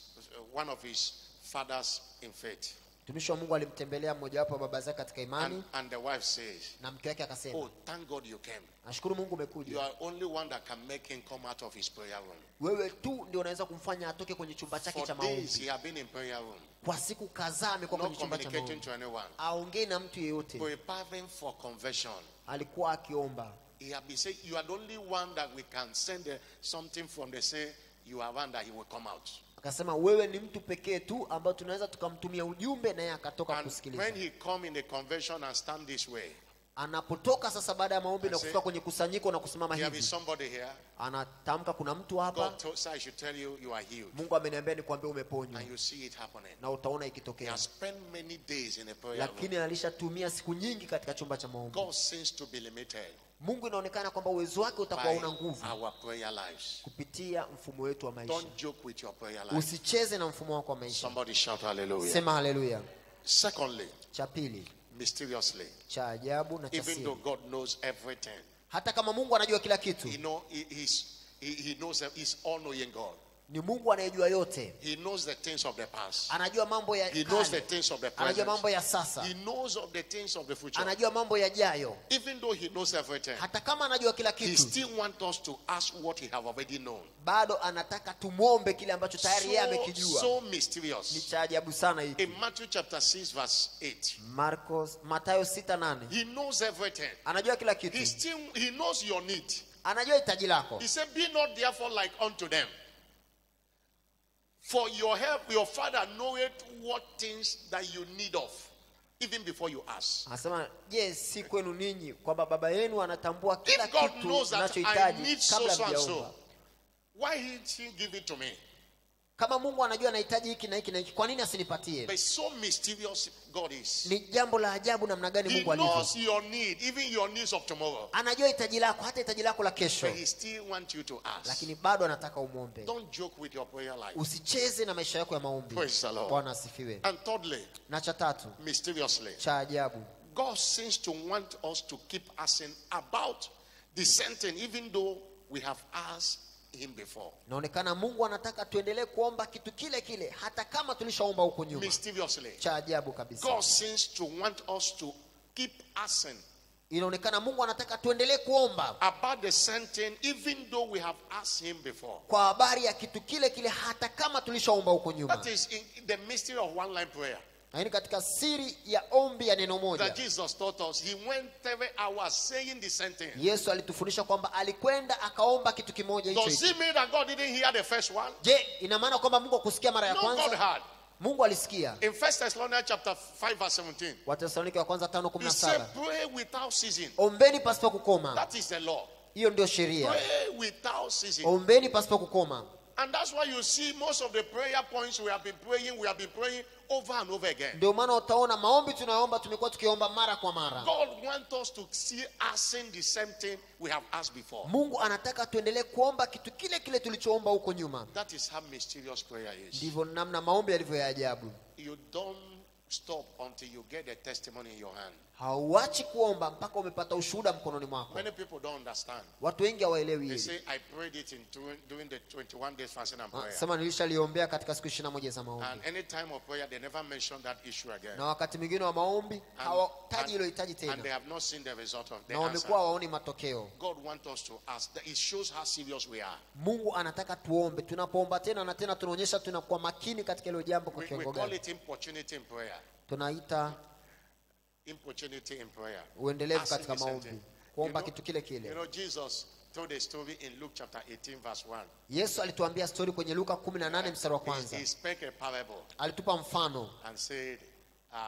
one of his fathers in faith, mtumishi wa mungu alimtembelea mmojawapo wa baba zake katika imani and, and the wife says, na mke wake akasema "Oh, thank God you came. nashukuru mungu You umekuja are only one that can make him come out of his prayer room. wewe tu ndio unaweza kumfanya atoke kwenye chumba chake cha maombi he has been in prayer room, kwa siku kadhaa amekuwa kwenye chumba cha maombi to anyone, aongei na mtu yeyote preparing for conversion. alikuwa akiomba He had been saying, "You are the only one that we can send uh, something from the say you are one that he will come out." Akasema wewe ni mtu pekee tu ambayo tunaweza tukamtumia ujumbe naye akatoka kusikiliza. when he come in the convention and stand this way, anapotoka sasa baada ya maombi na kufika kwenye kusanyiko na kusimama hivi anatamka kuna mtu hapa. Mungu ameniambia nikuambia umeponywa. Na utaona ikitokea. Lakini alishatumia siku nyingi katika chumba cha maombi Mungu inaonekana kwamba uwezo wake utakuwa una nguvu. kupitia mfumo wetu wa maisha. Don't joke with your prayer life. usicheze na mfumo wako wa maisha. Somebody shout hallelujah. sema haleluya Secondly, cha pili mysteriously, cha ajabu na cha even though God knows everything, hata kama mungu anajua kila kitu. He know he, he, knows He's all-knowing God. Ni mungu anayejua yote He knows the things of the past. anajua mambo ya He knows the things of the anajua mambo ya sasa He knows of the things of the future. anajua mambo yajayo Even though He knows everything, hata kama anajua kila He kitu still wants us to ask what He have already known. bado anataka tumwombe kile ambacho tayari yeye amekijua so ni cha ajabu sana hiki In Matthew chapter 6, verse 8, marcos matayo 68 He knows everything. anajua kila He kitu still He knows your need. anajua hitaji lako He said, Be not therefore like unto them. For your help, your father knoweth what things that you need of, even before you ask. anasema je si kwenu ninyi kwamba baba yenu anatambua kila If God kitu knows that I mnachohitaji need so kabla so and mjaomba so, why didn't he give it to me? Kama mungu anajua anahitaji hiki na hiki na hiki kwa nini asinipatie But so mysterious God is. ni jambo la ajabu namna gani He mungu alivyo your need, even your needs of tomorrow. anajua hitaji lako hata hitaji lako la kesho But he still wants you to ask. lakini bado anataka umwombe Don't joke with your prayer life. usicheze na maisha yako ya maombi Praise the Lord. bwana asifiwe And thirdly, na cha tatu mysteriously, cha ajabu God seems to want us to keep asking about the same thing, even though we have asked Him before. inaonekana mungu anataka tuendelee kuomba kitu kile kile hata kama tulishaomba huko nyuma. Mysteriously, cha ajabu kabisa. God seems to want us to keep asking inaonekana mungu anataka tuendelee kuomba. about the same thing, even though we have asked Him before. kwa habari ya kitu kile kile hata kama tulishaomba huko nyuma. That is in the mystery of one line prayer lakini katika siri ya ombi ya neno that Jesus taught us. He went saying the same thing. yesu alitufundisha kwamba alikwenda akaomba kitu kimoja hicho Does it mean that God didn't hear the first one? je ina maana kwamba mungu akusikia mara ya No, God kwanza had. mungu alisikia In 1 Thessalonians chapter 5, verse 17, watesalonike wa kwanza tano kumi He na said, saba Pray without ceasing. ombeni pasipo kukoma That is the law. hiyo ndio sheria Pray without ceasing. ombeni pasipo kukoma And that's why you see most of the prayer points we have been praying, we have been praying over and over again. ndio maana utaona maombi tunayoomba tumekuwa tukiomba mara kwa mara God wants us to see asking the same thing we have asked before. mungu anataka tuendelee kuomba kitu kile kile tulichoomba huko nyuma That is how mysterious prayer is. ndivyo namna maombi yalivyo ya ajabu You don't stop until you get a testimony in your hand. Hauachi kuomba mpaka umepata ushuhuda mkononi mwako Many people don't understand. watu wengi hawaelewi They hili say, I prayed it in during, during the 21 days fasting and prayer. sema nilishaliombea katika siku ishiri na moja za maombi And any time of prayer, they never mention that issue again. na wakati mwingine wa maombi hawataji hilo hitaji and, and they tena have not seen the result of na wamekuwa waoni matokeo God wants us to ask. It shows how serious we are. mungu anataka tuombe tunapoomba tena na tena tunaonyesha tunakuwa makini katika hilo jambo kwa kiwango call gani it importunity in prayer. tunaita Importunity in prayer. uendelevu katika maombi kuomba You know- kitu kile You know, Jesus told a story in Luke chapter 18, verse 1. yesu alituambia stori kwenye luka 18 mstari wa He, kwanza he spake a parable alitupa mfano and said, uh,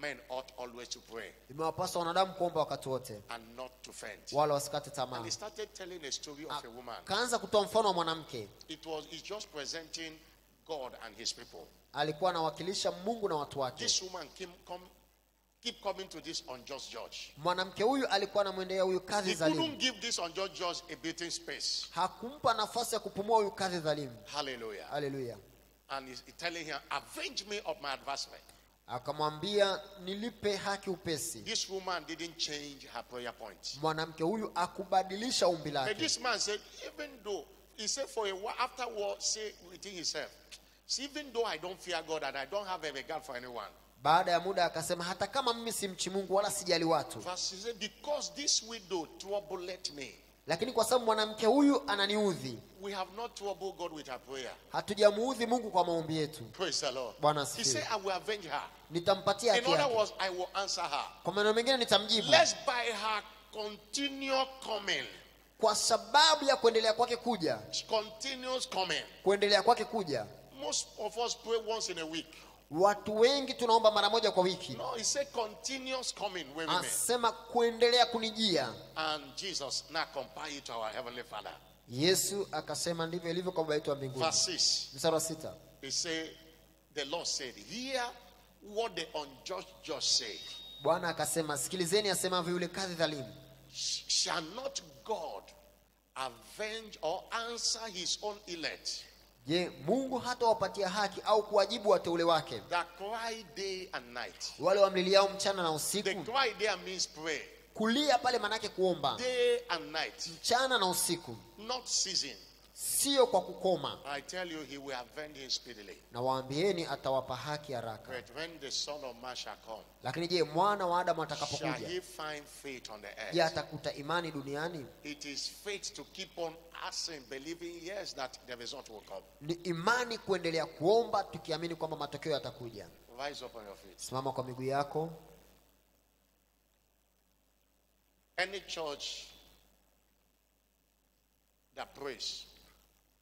Men ought always to pray imewapasa wanadamu kuomba wakati wote and not to faint. wala wasikate tamaa And he started telling a story of a woman. Kaanza kutoa mfano wa mwanamke It was he just presenting God and his people. alikuwa anawakilisha mungu na watu wake This woman came, come, keep coming to this unjust judge. mwanamke huyu alikuwa anamwendea huyu kadhi He couldn't give this unjust judge a breathing space. hakumpa nafasi ya kupumua huyu kadhi dhalimu Hallelujah. haleluya And he's telling her, Avenge me of my adversary. akamwambia nilipe haki upesi This woman didn't change her prayer point. mwanamke huyu akubadilisha umbi But this man said, even though he said for a while afterward, say within himself, "See, even though I don't fear God and I don't have a regard for anyone, baada ya muda akasema hata kama mimi si mchi mungu wala sijali watu verse because this widow troubled me, lakini kwa sababu mwanamke huyu ananiudhi we have not troubled God with her prayer. hatujamuudhi mungu kwa maombi yetu Praise the Lord. Bwana He said, I will avenge her. nitampatia In other words, I will answer her. kwa maneno mengine nitamjibu Let's by her continual coming, kwa sababu ya kuendelea kwake kuja continuous coming. kuendelea kwake kuja most of us pray once in a week. Watu wengi tunaomba mara moja kwa wiki No, he said continuous coming me. asema kuendelea kunijia And Jesus now compare it to our Heavenly Father. yesu akasema ndivyo ilivyo kwa baba yetu wa mbinguni Verse 6. mstari wa sita He said, The Lord said, Hear what the unjust just said. bwana akasema sikilizeni asemavyo yule kadhi dhalimu Shall not God avenge or answer his own elect je mungu hatawapatia haki au kuwajibu wateule wake that cry day and night? wale wamliliao mchana na usiku cry there means pray. kulia pale manake kuomba Day and night, mchana na usiku not ceasing. Sio kwa kukoma I tell you, he will avenge him speedily. na waambieni atawapa haki haraka But when the Son of Man shall come, lakini je mwana wa adamu shall atakapokuja he find faith on the je atakuta imani duniani It is faith to keep on asking, believing, yes, that the result will come. ni imani kuendelea kuomba tukiamini kwamba matokeo yatakuja Rise up on your feet. simama kwa miguu yako Any church that prays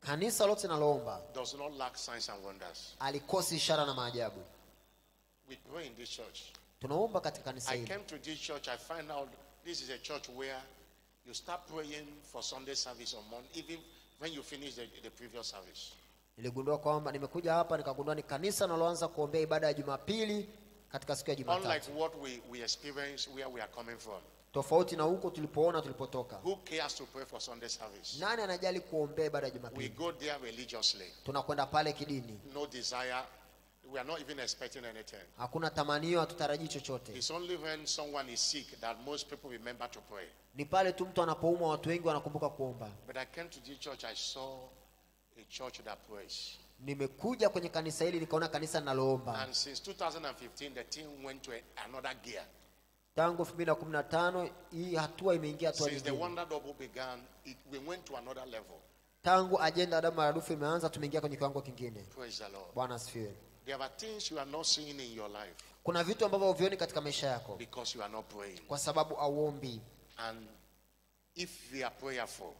kanisa lote linaloomba does not lack signs and wonders. alikosi ishara na maajabu We pray in this church. tunaomba katika kanisa I hili came to this church, I find out this is a church where you start praying for Sunday service on Monday, even when you finish the, the previous service. niligundua kwamba nimekuja hapa nikagundua ni kanisa naloanza kuombea ibada ya jumapili katika siku ya Unlike jumatatu what we, we experience where we are coming from. Tofauti na huko tulipoona tulipotoka Who cares to pray for Sunday service? nani anajali kuombea ibada ya We jumapili go there religiously. tunakwenda pale kidini No desire. We are not even expecting anything. hakuna tamanio hatutarajii chochote It's only when someone is sick that most people remember to pray. ni pale tu mtu anapoumwa watu wengi wanakumbuka kuomba But I came to this church, I saw a church that prays. nimekuja kwenye kanisa hili nikaona kanisa linaloomba And since 2015, the team went to another gear. Tangu 2015 hii hatua imeingia hatua Since the nyingine Wonder Double began, it, we went to another level. tangu ajenda ya damu maradufu imeanza tumeingia kwenye kiwango kingine Praise the Lord. bwana asifiwe There are things you are not seeing in your life kuna vitu ambavyo huvioni katika maisha yako because you are not praying. kwa sababu auombi And if you are prayerful,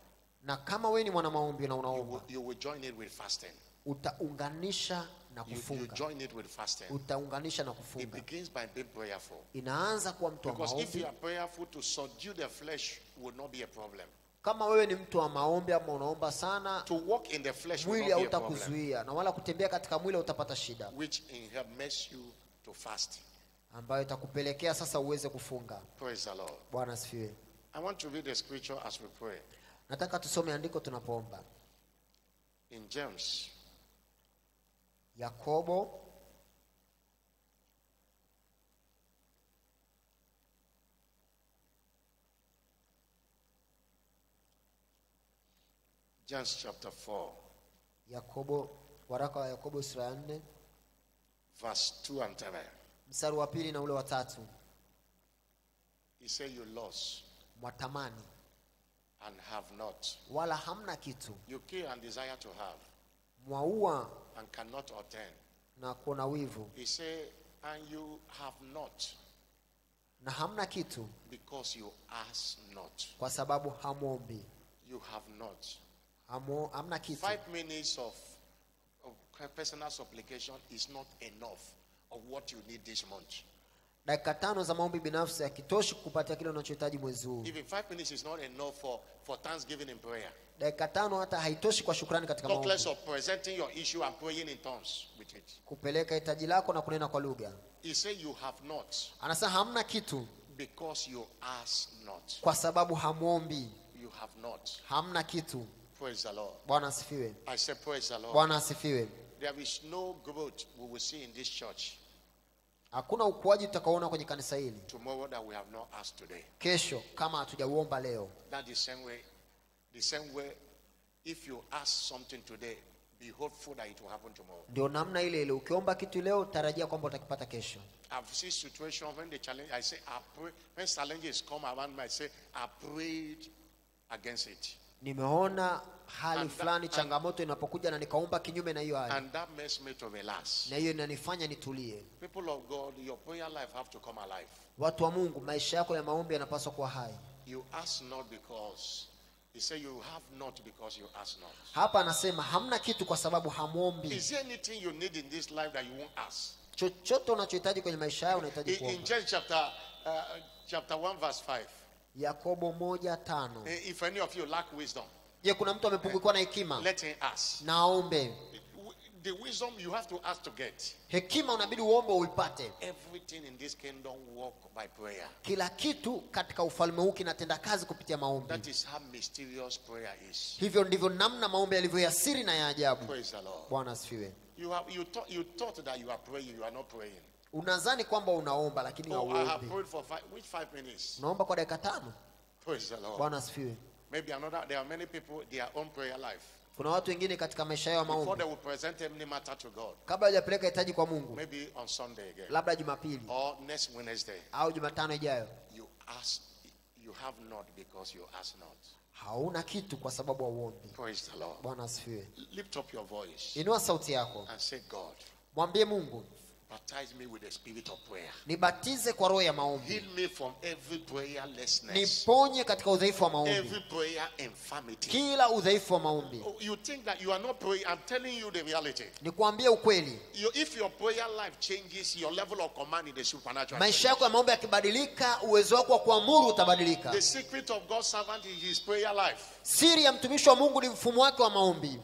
na kama wewe ni mwana maombi na you will, unaomba you will join it with fasting. Utaunganisha na You, you kufunga join it with fasting. utaunganisha na It kufunga begins by being prayerful. inaanza kuwa mtu wa Because if you maombi are prayerful, to subdue the flesh will not be a problem. kama wewe ni mtu wa maombi ama unaomba sana To walk in the flesh mwili hautakuzuia na wala kutembea katika mwili utapata shida Which makes you to fast. ambayo itakupelekea sasa uweze kufunga Praise the Lord. bwana asifiwe I want to read the scripture as we pray. nataka tusome andiko tunapoomba In James yakobo. James chapter 4, yakobo waraka wa yakobo sura ya 4 verse 2 and 3. mstari wa pili na ule wa tatu. He said, You lost mwatamani and have not. wala hamna kitu. You kill and desire to have. Mwaua and cannot obtain. na kuona wivu He said, And you have not na hamna kitu because you ask not. kwa sababu hamwombi You have not. Hamu, hamna kitu Five minutes of, of personal supplication is not enough of what you need this month. Dakika tano za maombi binafsi hakitoshi kukupatia kile unachohitaji mwezi huu Even five minutes is not enough for, for thanksgiving and prayer. dakika tano hata haitoshi kwa shukrani katika Talk maombi less of presenting your issue and praying in tongues with it. kupeleka hitaji lako na kunena kwa lugha He said, You have not anasema hamna kitu because you ask not. kwa sababu hamwombi You have not. hamna kitu Praise the Lord. bwana asifiwe I say, Praise the Lord. bwana asifiwe There is no growth we will see in this church hakuna ukuaji tutakaoona kwenye kanisa hili tomorrow that we have not asked today. kesho kama hatujauomba leo That the same way, the same way, if you ask something today, be hopeful that it will happen tomorrow. ndio namna ile ile ukiomba kitu leo tarajia kwamba utakipata kesho I've seen situations when the challenge, I say, I pray, when challenges come around me, I say, I prayed against it. Nimeona hali fulani changamoto inapokuja na nikaomba kinyume na hiyo hali And that makes me to relax. na hiyo inanifanya nitulie People of God, your prayer life have to come alive. watu wa mungu maisha yako ya maombi yanapaswa kuwa hai You ask not because He said, You have not because you ask not. hapa anasema hamna kitu kwa sababu hamwombi Is there anything you need in this life that you won't ask? chochote unachohitaji kwenye maisha yayo unahitaji kuomba. in James chapter, uh, chapter 1, verse 5, yakobo moja tano eh, if any of you lack wisdom, je kuna mtu amepungukiwa na hekima let him ask. na The wisdom you have to ask to get. hekima unabidi uombe uipate Everything in this kingdom work by prayer. kila kitu katika ufalme huu kinatenda kazi kupitia maombi That is how mysterious prayer is. hivyo ndivyo namna maombi yalivyo ya siri na ya ajabu Praise the Lord. bwana asifiwe You have you thought you thought that you are praying, you are not praying. Unadhani kwamba unaomba lakini Oh, I have prayed for five which five minutes? unaomba kwa dakika tano Praise the Lord. bwana asifiwe Maybe another there are many people their own prayer life. kuna watu wengine katika maisha yao maombi. Before they will present any matter to God. kabla hajapeleka hitaji kwa mungu Maybe on Sunday again. labda jumapili Or next Wednesday. au jumatano ijayo You ask you have not because you ask not. hauna kitu kwa sababu hauombi Praise the Lord. bwana asifiwe Lift up your voice inua sauti yako and say, God, mwambie mungu baptize me with the spirit of prayer. nibatize kwa roho ya maombi Heal me from every prayerlessness, niponye katika udhaifu wa maombi every prayer infirmity. kila udhaifu wa maombi Oh, You think that you are not praying. I'm telling you the reality. nikuambie ukweli You, if your prayer life changes, your level of command in the supernatural. maisha yako ya maombi yakibadilika uwezo wako wa kuamuru utabadilika The secret of God's servant is his prayer life. siri ya mtumishi wa mungu ni mfumo wake wa maombi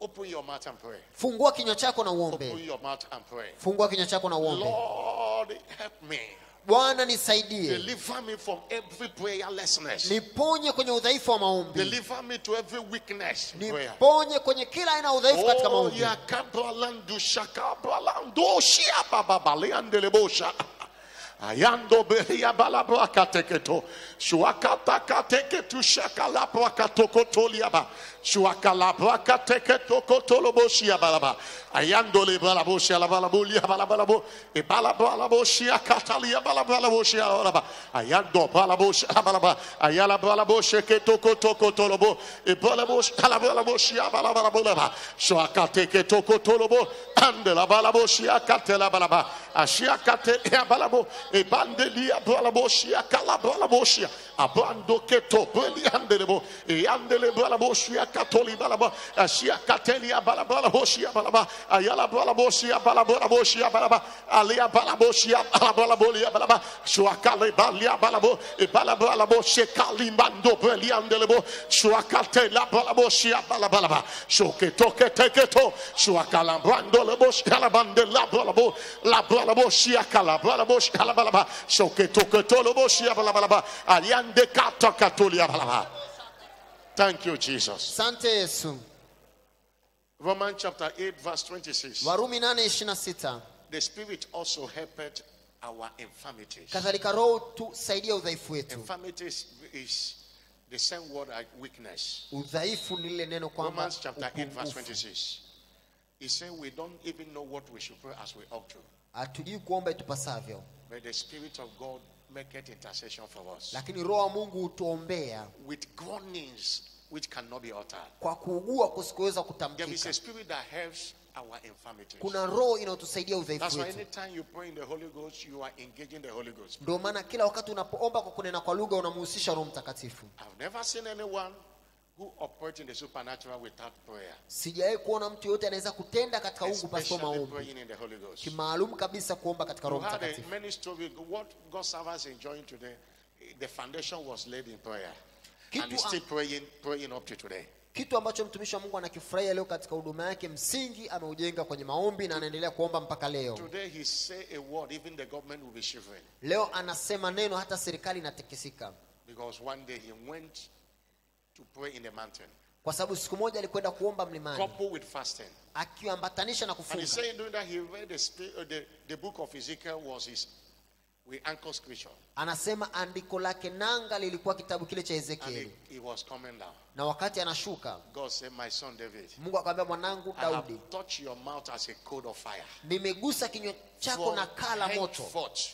Open your mouth and pray. fungua kinywa chako na uombe. Open your mouth and pray. fungua kinywa chako na uombe Lord, help me. bwana nisaidie Deliver me from every prayerlessness. niponye kwenye udhaifu wa maombi Deliver me to every weakness niponye kwenye kila aina ya udhaifu katika Oh, maombi yakabalandu andele bosha. Ayando beria balabra kateketo. Shuakata kateketu shakalabra katokotoliaba. Shuakalabraka teketo toloboshia balaba. Ayandole balaboshia labalabulia balabalabo. Ebalabalaboshia katalia balabalaboshia balaba. Ayando balaboshia balaba. Ayala balaboshe ketoko toko tolobo. Ebalabosh kalabalaboshia balabalabolaba. Shuakateke toko tolobo. Andela balaboshia katela balaba. Ashia katelia balabo. Ebandelia balaboshia kalabalaboshia. Ablando keto beli andelebo. Yandele balabo shia katoli balaba. Shia katelia balabala boshia balaba. Ayala balaboshia balabora boshia balaba. Alia balaboshia balabala bolia balaba. Shuakale balia balabo. Balabala boshe kalimando beli andelebo. Shuakate la balaboshia balabalaba. Shoketo keteketo. Shuakalambando lebosh kalabande la balabo. La balaboshia kalabalabo shkalabalaba. Shoketo ketoloboshia balabalaba. Alian Thank you, Jesus. asante yesu Romans chapter 8, verse 26. warumi 8:26 The Spirit also helped our infirmities. kadhalika roho tusaidia udhaifu wetu Infirmities is the same word like weakness. udhaifu ni lile neno kwamba Romans chapter 8, verse 26. He said, We don't even know what we should pray as we ought to. hatujui kuomba itupasavyo But the Spirit of God maketh intercession for us lakini roho wa mungu hutuombea with groanings which cannot be uttered. kwa kuugua kusikuweza There is kutamkika a spirit that helps our infirmities. kuna roho inayotusaidia That's udhaifu why wetu anytime you pray in the Holy Ghost, you are engaging the Holy Ghost. ndio maana kila wakati unapoomba kwa kunena kwa lugha unamhusisha roho mtakatifu I've never seen anyone who operate in the supernatural without prayer. sijawahi kuona mtu yote anaweza kutenda katika ungu pasipo maombi kimaalum kabisa kuomba katika roho mtakatifu many stories. What God servants enjoying today, the foundation was laid in prayer. Kitu and he's still praying, praying up to today. kitu ambacho mtumishi wa mungu anakifurahia leo katika huduma yake msingi ameujenga kwenye maombi na anaendelea kuomba mpaka leo Today he say a word, even the government will be shivering. leo anasema neno hata serikali inatikisika Because one day he went to pray in the mountain, kwa sababu siku moja alikwenda kuomba mlimani coupled with fasting. akiambatanisha na And he kufunga saying that he read the, spi- uh, the, the book of Ezekiel was his we anchor scripture. anasema andiko lake nanga lilikuwa kitabu kile cha And he, ezekieli he was coming down. Na wakati anashuka God said, My son David, mungu akamwambia mwanangu daudi touched your mouth as a coal of fire. nimegusa kinywa chako na kala moto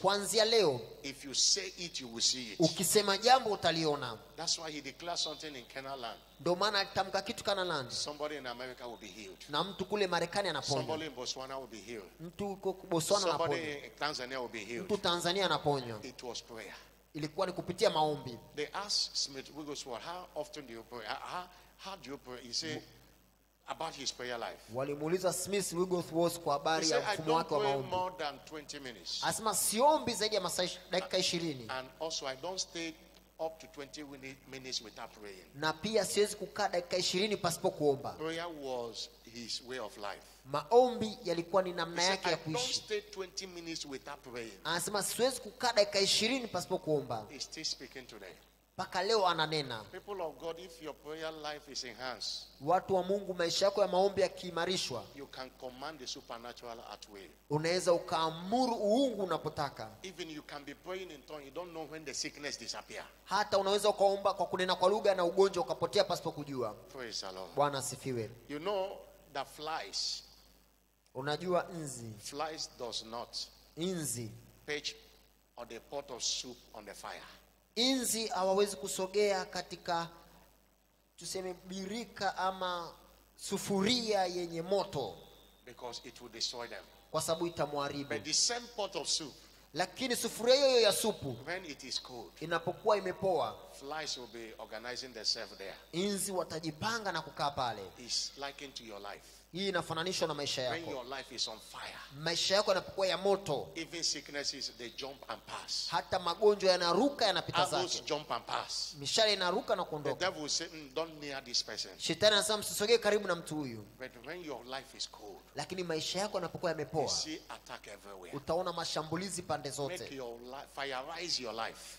kuanzia leo If you say it, you will see it. ukisema jambo utaliona That's why he declared something in Canaan land. ndio maana alitamka kitu kanaland Somebody in America will be healed. na mtu kule marekani anaponywa Somebody in Botswana will be healed. mtu uko botswana Somebody anaponywa in Tanzania will be healed. mtu tanzania anaponywa It was prayer. Ilikuwa ni kupitia maombi They asked Smith Wigglesworth, how often do you pray? How, how, do you pray? He said, about his prayer life. walimuuliza smith wigglesworth kwa habari ya mfumo wake wa maombi more than 20 minutes. Asema siombi zaidi ya masaa dakika ishirini And also, I don't stay up to 20 minutes without praying. na pia siwezi kukaa dakika ishirini pasipo kuomba Prayer was his way of life. maombi yalikuwa ni namna yake ya don't kuishi stay 20 minutes without praying. anasema siwezi kukaa dakika ishirini pasipo kuomba He's still speaking today. mpaka leo ananena People of God, if your prayer life is enhanced, watu wa mungu maisha yako ya maombi yakiimarishwa you can command the supernatural at will. unaweza ukaamuru uungu unapotaka Even you can be praying in you don't know when the sickness disappear. hata unaweza ukaomba kwa kunena kwa lugha na ugonjwa ukapotea pasipo kujua Praise the Lord. bwana asifiwe You know the flies. unajua nzi Flies does not nzi perch on the pot of soup on the fire. nzi hawawezi kusogea katika tuseme birika ama sufuria yenye moto because it will destroy them. kwa sababu itamwharibu But the same pot of soup, lakini sufuria hiyo hiyo ya supu when it is cold, inapokuwa imepoa flies will be organizing themselves there. nzi watajipanga na kukaa pale It's likened to your life. Hii inafananishwa na maisha When yako. your life is on fire, maisha yako yanapokuwa ya moto even sicknesses, they jump and pass. hata magonjwa yanaruka yanapita zake. jump and pass. mishale inaruka na kuondoka. "Mm, shetani anasema msisogee karibu na mtu huyu. But when your life is cold, lakini maisha yako yanapokuwa yamepoa utaona mashambulizi pande Make zote. your life, fireize your life.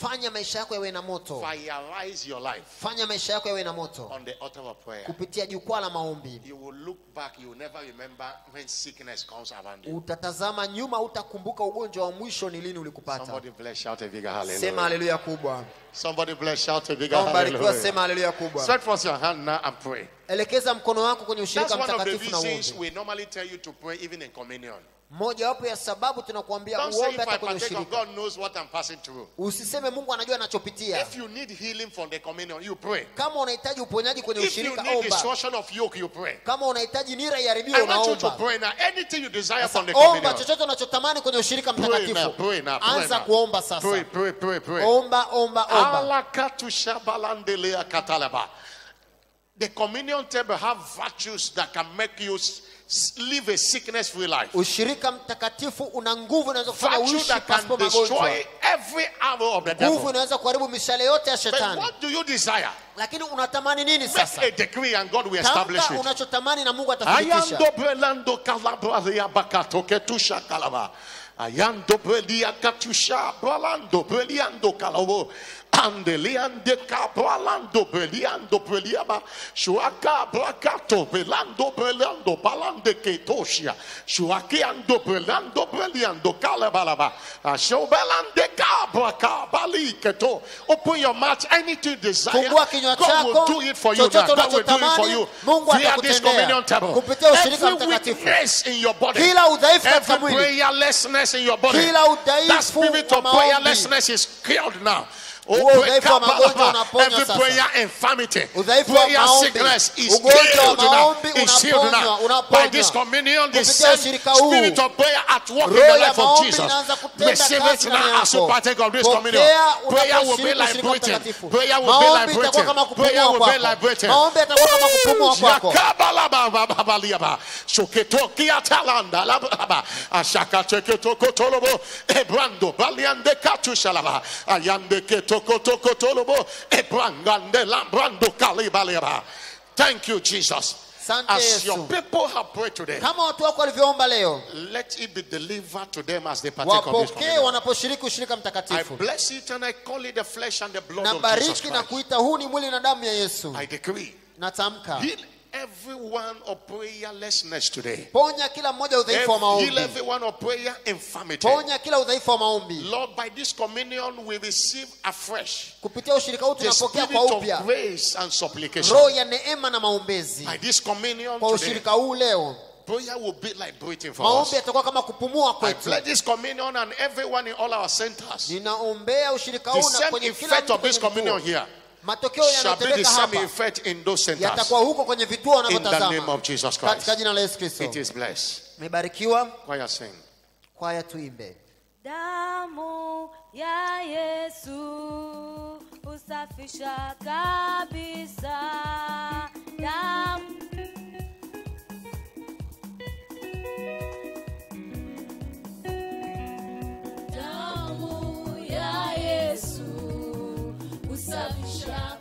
Fanya maisha yako yawe na moto Fireize your life fanya maisha yako yawe na moto on the altar of prayer. kupitia jukwaa la maombi You will look back, you will never remember when sickness comes around you. utatazama nyuma utakumbuka ugonjwa wa mwisho ni lini ulikupata Somebody bless, shout a bigger hallelujah sema hallelujah. haleluya kubwa Somebody bless, shout a bigger hallelujah. sema haleluya kubwa Stretch forth your hand now and pray. Elekeza mkono wako kwenye That's ushirika one of the mtakatifu na reasons uombe we normally tell you to pray even in communion. mojawapo ya sababu tunakuambia Don't say uombe if I hata kwenye partake of ushirika God knows what I'm passing through. usiseme mungu anajua anachopitia If you need healing from the communion, you pray. kama unahitaji uponyaji kwenye If you ushirika need omba destruction of yoke, you pray. kama unahitaji nira iharibiwe I want you to unaomba pray now. Anything you desire from the omba communion. chochote unachotamani kwenye ushirika Pray mtakatifu pray now, pray anza kuomba sasa Pray, pray, pray, pray. omba omba omba katalaba. The communion table have virtues that can make you live a sickness-free life. ushirika mtakatifu una nguvu inaweza kufanya Virtue uishi that can pasipo magonjwa destroy every arrow of the nguvu devil. inaweza kuharibu mishale yote ya But what do you desire? lakini unatamani nini Make a decree and God will establish it. unachotamani na mungu atathibitisha Ayando belando calabria bakato ketusha kalaba. Ayando belia katusha balando beliando kalabo. Andeliande kabalando beliando beliaba. Shuaka brakato belando belando balande ketoshia. Shuakiando belando beliando kalabalaba. Asho belande kabra kabali keto. Open your mouth. Anything desire. God will do it for you now. God will do it for you. Via this communion table. Every weakness in your body. kila udhaifu katika Every prayerlessness in your body. That spirit of prayerlessness is killed now. Oh, Huo udhaifu wa magonjwa Kabalaba. unaponywa Every sasa. prayer infirmity, Udhaifu wa prayer maombi. sickness is Ugonjwa wa killed now. maombi Is healed unaponywa, now. unaponywa. By this communion, the Kupitia same ushirika huu. spirit of prayer at work in Roho the ya life of maombi Jesus. inaanza kutenda Receive kazi it ndani now as you yako. partake of this Pokea communion. Prayer will be unaposhiriki like ushirika breathing. mtakatifu. Prayer will be Maombi like itakuwa breathing. kama kupumua Prayer will be kwako. like breathing. Maombi yatakuwa kama kupumua kwako. Yakabalabababaliaba. Shoketokiatalanda lababa. Ashakateketokotolobo. Ebrando baliande katushalaba. Ayande Ebrangande lambrando. Thank you, Jesus. Asante As your people have prayed today, kama watu wako walivyoomba leo let it be delivered to them as they partake of this wapokee communion. wanaposhiriki ushirika I mtakatifu bless it and I call it the flesh and the blood na of Jesus na Christ. kuita huu ni mwili na damu ya yesu I decree, natamka heal everyone of prayerlessness today. ponya kila mmoja udhaifu wa Heal everyone of prayer infirmity. ponya kila udhaifu wa maombi Lord, by this communion we receive afresh kupitia ushirika huu the tunapokea spirit kwa of upya grace and supplication. roho ya neema na maombezi By this communion kwa today, ushirika huu leo prayer will be like breathing for maombi yatakuwa kama kupumua I pledge this communion and everyone in all our centers. ninaombea ushirika The huu na same kwenye kila effect of this communion here matokeo shall be the yanayotendeka same hapa effect in those centers. yatakuwa huko kwenye vituo In the name wanavyotazama of Jesus katika Christ. jina la yesu kristo It is blessed. imebarikiwa Choir sing. kwaya tuimbe damu ya Yesu usafisha kabisa. Damu Damu ya Yesu husafisha kabisa.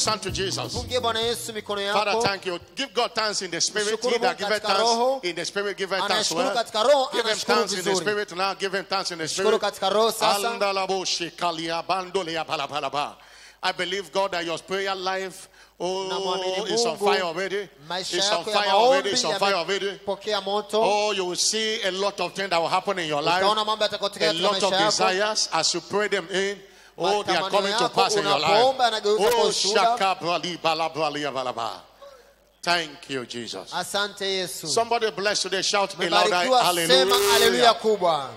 Those hands to Jesus. Fungie Bwana Yesu mikono Father, thank you. Give God thanks in the spirit. He that giveth thanks in the spirit, give him thanks well. Give him thanks in the spirit now. Give him thanks in the spirit. roho sasa. Andalabo shikalia bandole I believe God that your prayer life oh, is on fire already. It's on fire already. It's on fire already. Oh, you will see a lot of things that will happen in your life. Utaona mambo yatakayotokea A lot of desires as you pray them in. Oh, they are coming to pass in your life. unapoomba yanageuka kuwa Oh, ushuhuda. shaka brali bala brali balaba. Thank you, Jesus. Asante Yesu. Somebody bless today. Shout a louder Umebarikiwa, sema haleluya hallelujah. kubwa.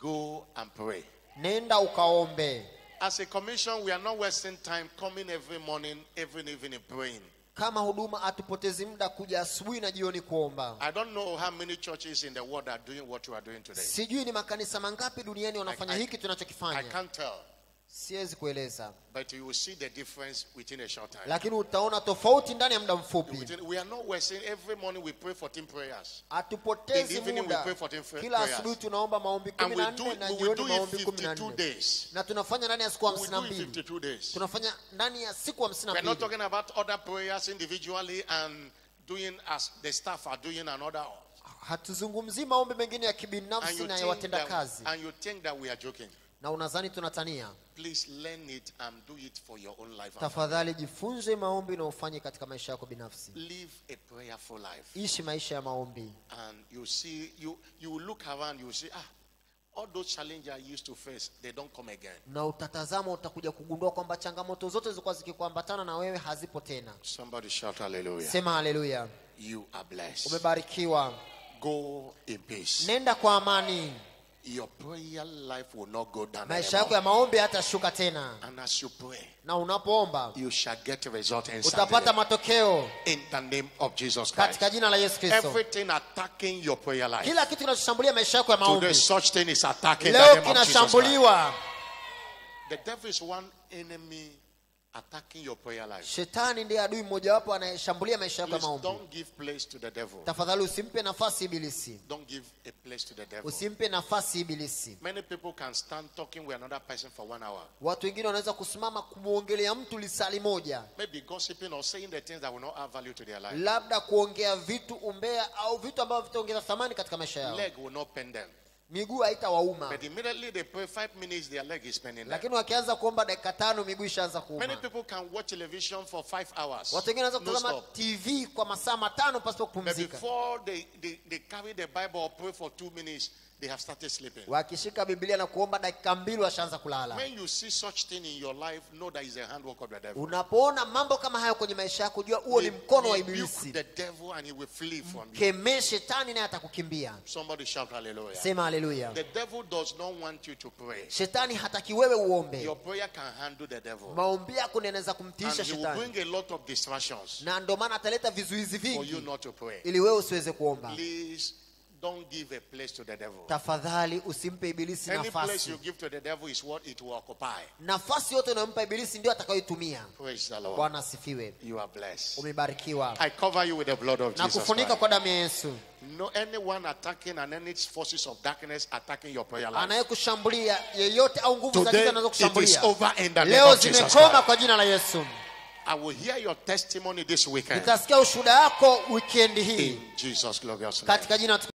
Go and pray. Nenda ukaombe. As a commission, we are not wasting time coming every morning, every evening praying. Kama huduma hatupotezi muda kuja asubuhi na jioni kuomba. I don't know how many churches in the world are doing what you are doing today. Sijui ni makanisa mangapi duniani wanafanya hiki I tunachokifanya, can't tell, siwezi kueleza, but you will see the difference within a short time. lakini utaona tofauti ndani ya muda mfupi. We are not wasting every morning we pray 14 prayers. Hatupotezi muda. 14 Kila asubuhi tunaomba maombi And kumi we na jioni maombi kumi na 52 nne days. na tunafanya ndani ya siku We hamsini will na do it mbili 52 days. tunafanya ndani ya siku 52 we are not talking about other prayers individually and doing as the staff are doing another. hatuzungumzii maombi mengine ya kibinafsi na ya watendakazi watenda kazi and you think that we are joking. Na unadhani tunatania Please learn it and do it for your own life. tafadhali jifunze maombi na ufanye katika maisha yako binafsi Live a prayerful life. ishi maisha ya maombi And you see, you, you will look around, you will see, ah, all those challenges I used to face, they don't come again. na utatazama utakuja kugundua kwamba changamoto zote zilikuwa zikikuambatana na wewe hazipo tena Somebody shout hallelujah. sema haleluya You are blessed. umebarikiwa Go in peace. nenda kwa amani Your prayer life will not go down maisha yako ya maombi hatashuka tena And as you pray, na unapoomba you shall get a result utapata instantly. matokeo In the name of Jesus Christ. katika jina la yesu kristo Everything attacking your prayer life. kila kitu kinachoshambulia maisha yako ya maombi Today, such thing is attacking the leo name of Jesus Christ. kinashambuliwa The devil is one enemy attacking your prayer life. shetani ndiye adui mmojawapo anayeshambulia maisha yako ya maombi don't give place to the devil. tafadhali usimpe nafasi ibilisi Don't give a place to the devil. usimpe nafasi ibilisi Many people can stand talking with another person for one hour. watu wengine wanaweza kusimama kumuongelea mtu lisali moja Maybe gossiping or saying the things that will not add value to their life. labda kuongea vitu umbea au vitu ambavyo vitaongeza thamani katika maisha yao Leg will not pendent. them. Miguu haitawauma. But immediately they pray five minutes, their leg is paining lakini wakianza kuomba dakika tano miguu ishaanza Many people can watch television for five hours. watu wengine wanaweza kutazama tv kwa masaa matano pasipo kupumzika. before they, they, they carry the Bible or pray for two minutes, they have started sleeping. wakishika biblia na kuomba dakika mbili washaanza kulala When you see such thing in your life, know that is a handwork of the devil. unapoona mambo kama hayo kwenye maisha yako jua huo ni mkono wa ibilisi the devil and he will flee from you. kemee shetani naye atakukimbia Somebody shout hallelujah. sema The devil does not want you to pray. shetani hataki wewe uombe Your prayer can handle the devil. maombi yako yanaweza And kumtiisha he will shetani bring a lot of distractions na ndio maana ataleta vizuizi for you vingi not to pray. ili wewe usiweze kuomba Please don't give a place to the devil. tafadhali usimpe ibilisi Any place you give to the devil is what it will occupy. nafasi yote unayompa ibilisi ndio atakayoitumia Praise the Lord. bwana asifiwe You are blessed. umebarikiwa I cover you with the blood of Jesus Nakufunika kwa damu ya yesu No anyone attacking and any forces of darkness attacking your prayer life. anayekushambulia yeyote au nguvu za giza Today it is over in the name of Jesus zimekoma Christ. kwa jina la yesu I will hear your testimony this weekend nitasikia ushuhuda wako wikendi hii in Jesus' glorious name. katika jina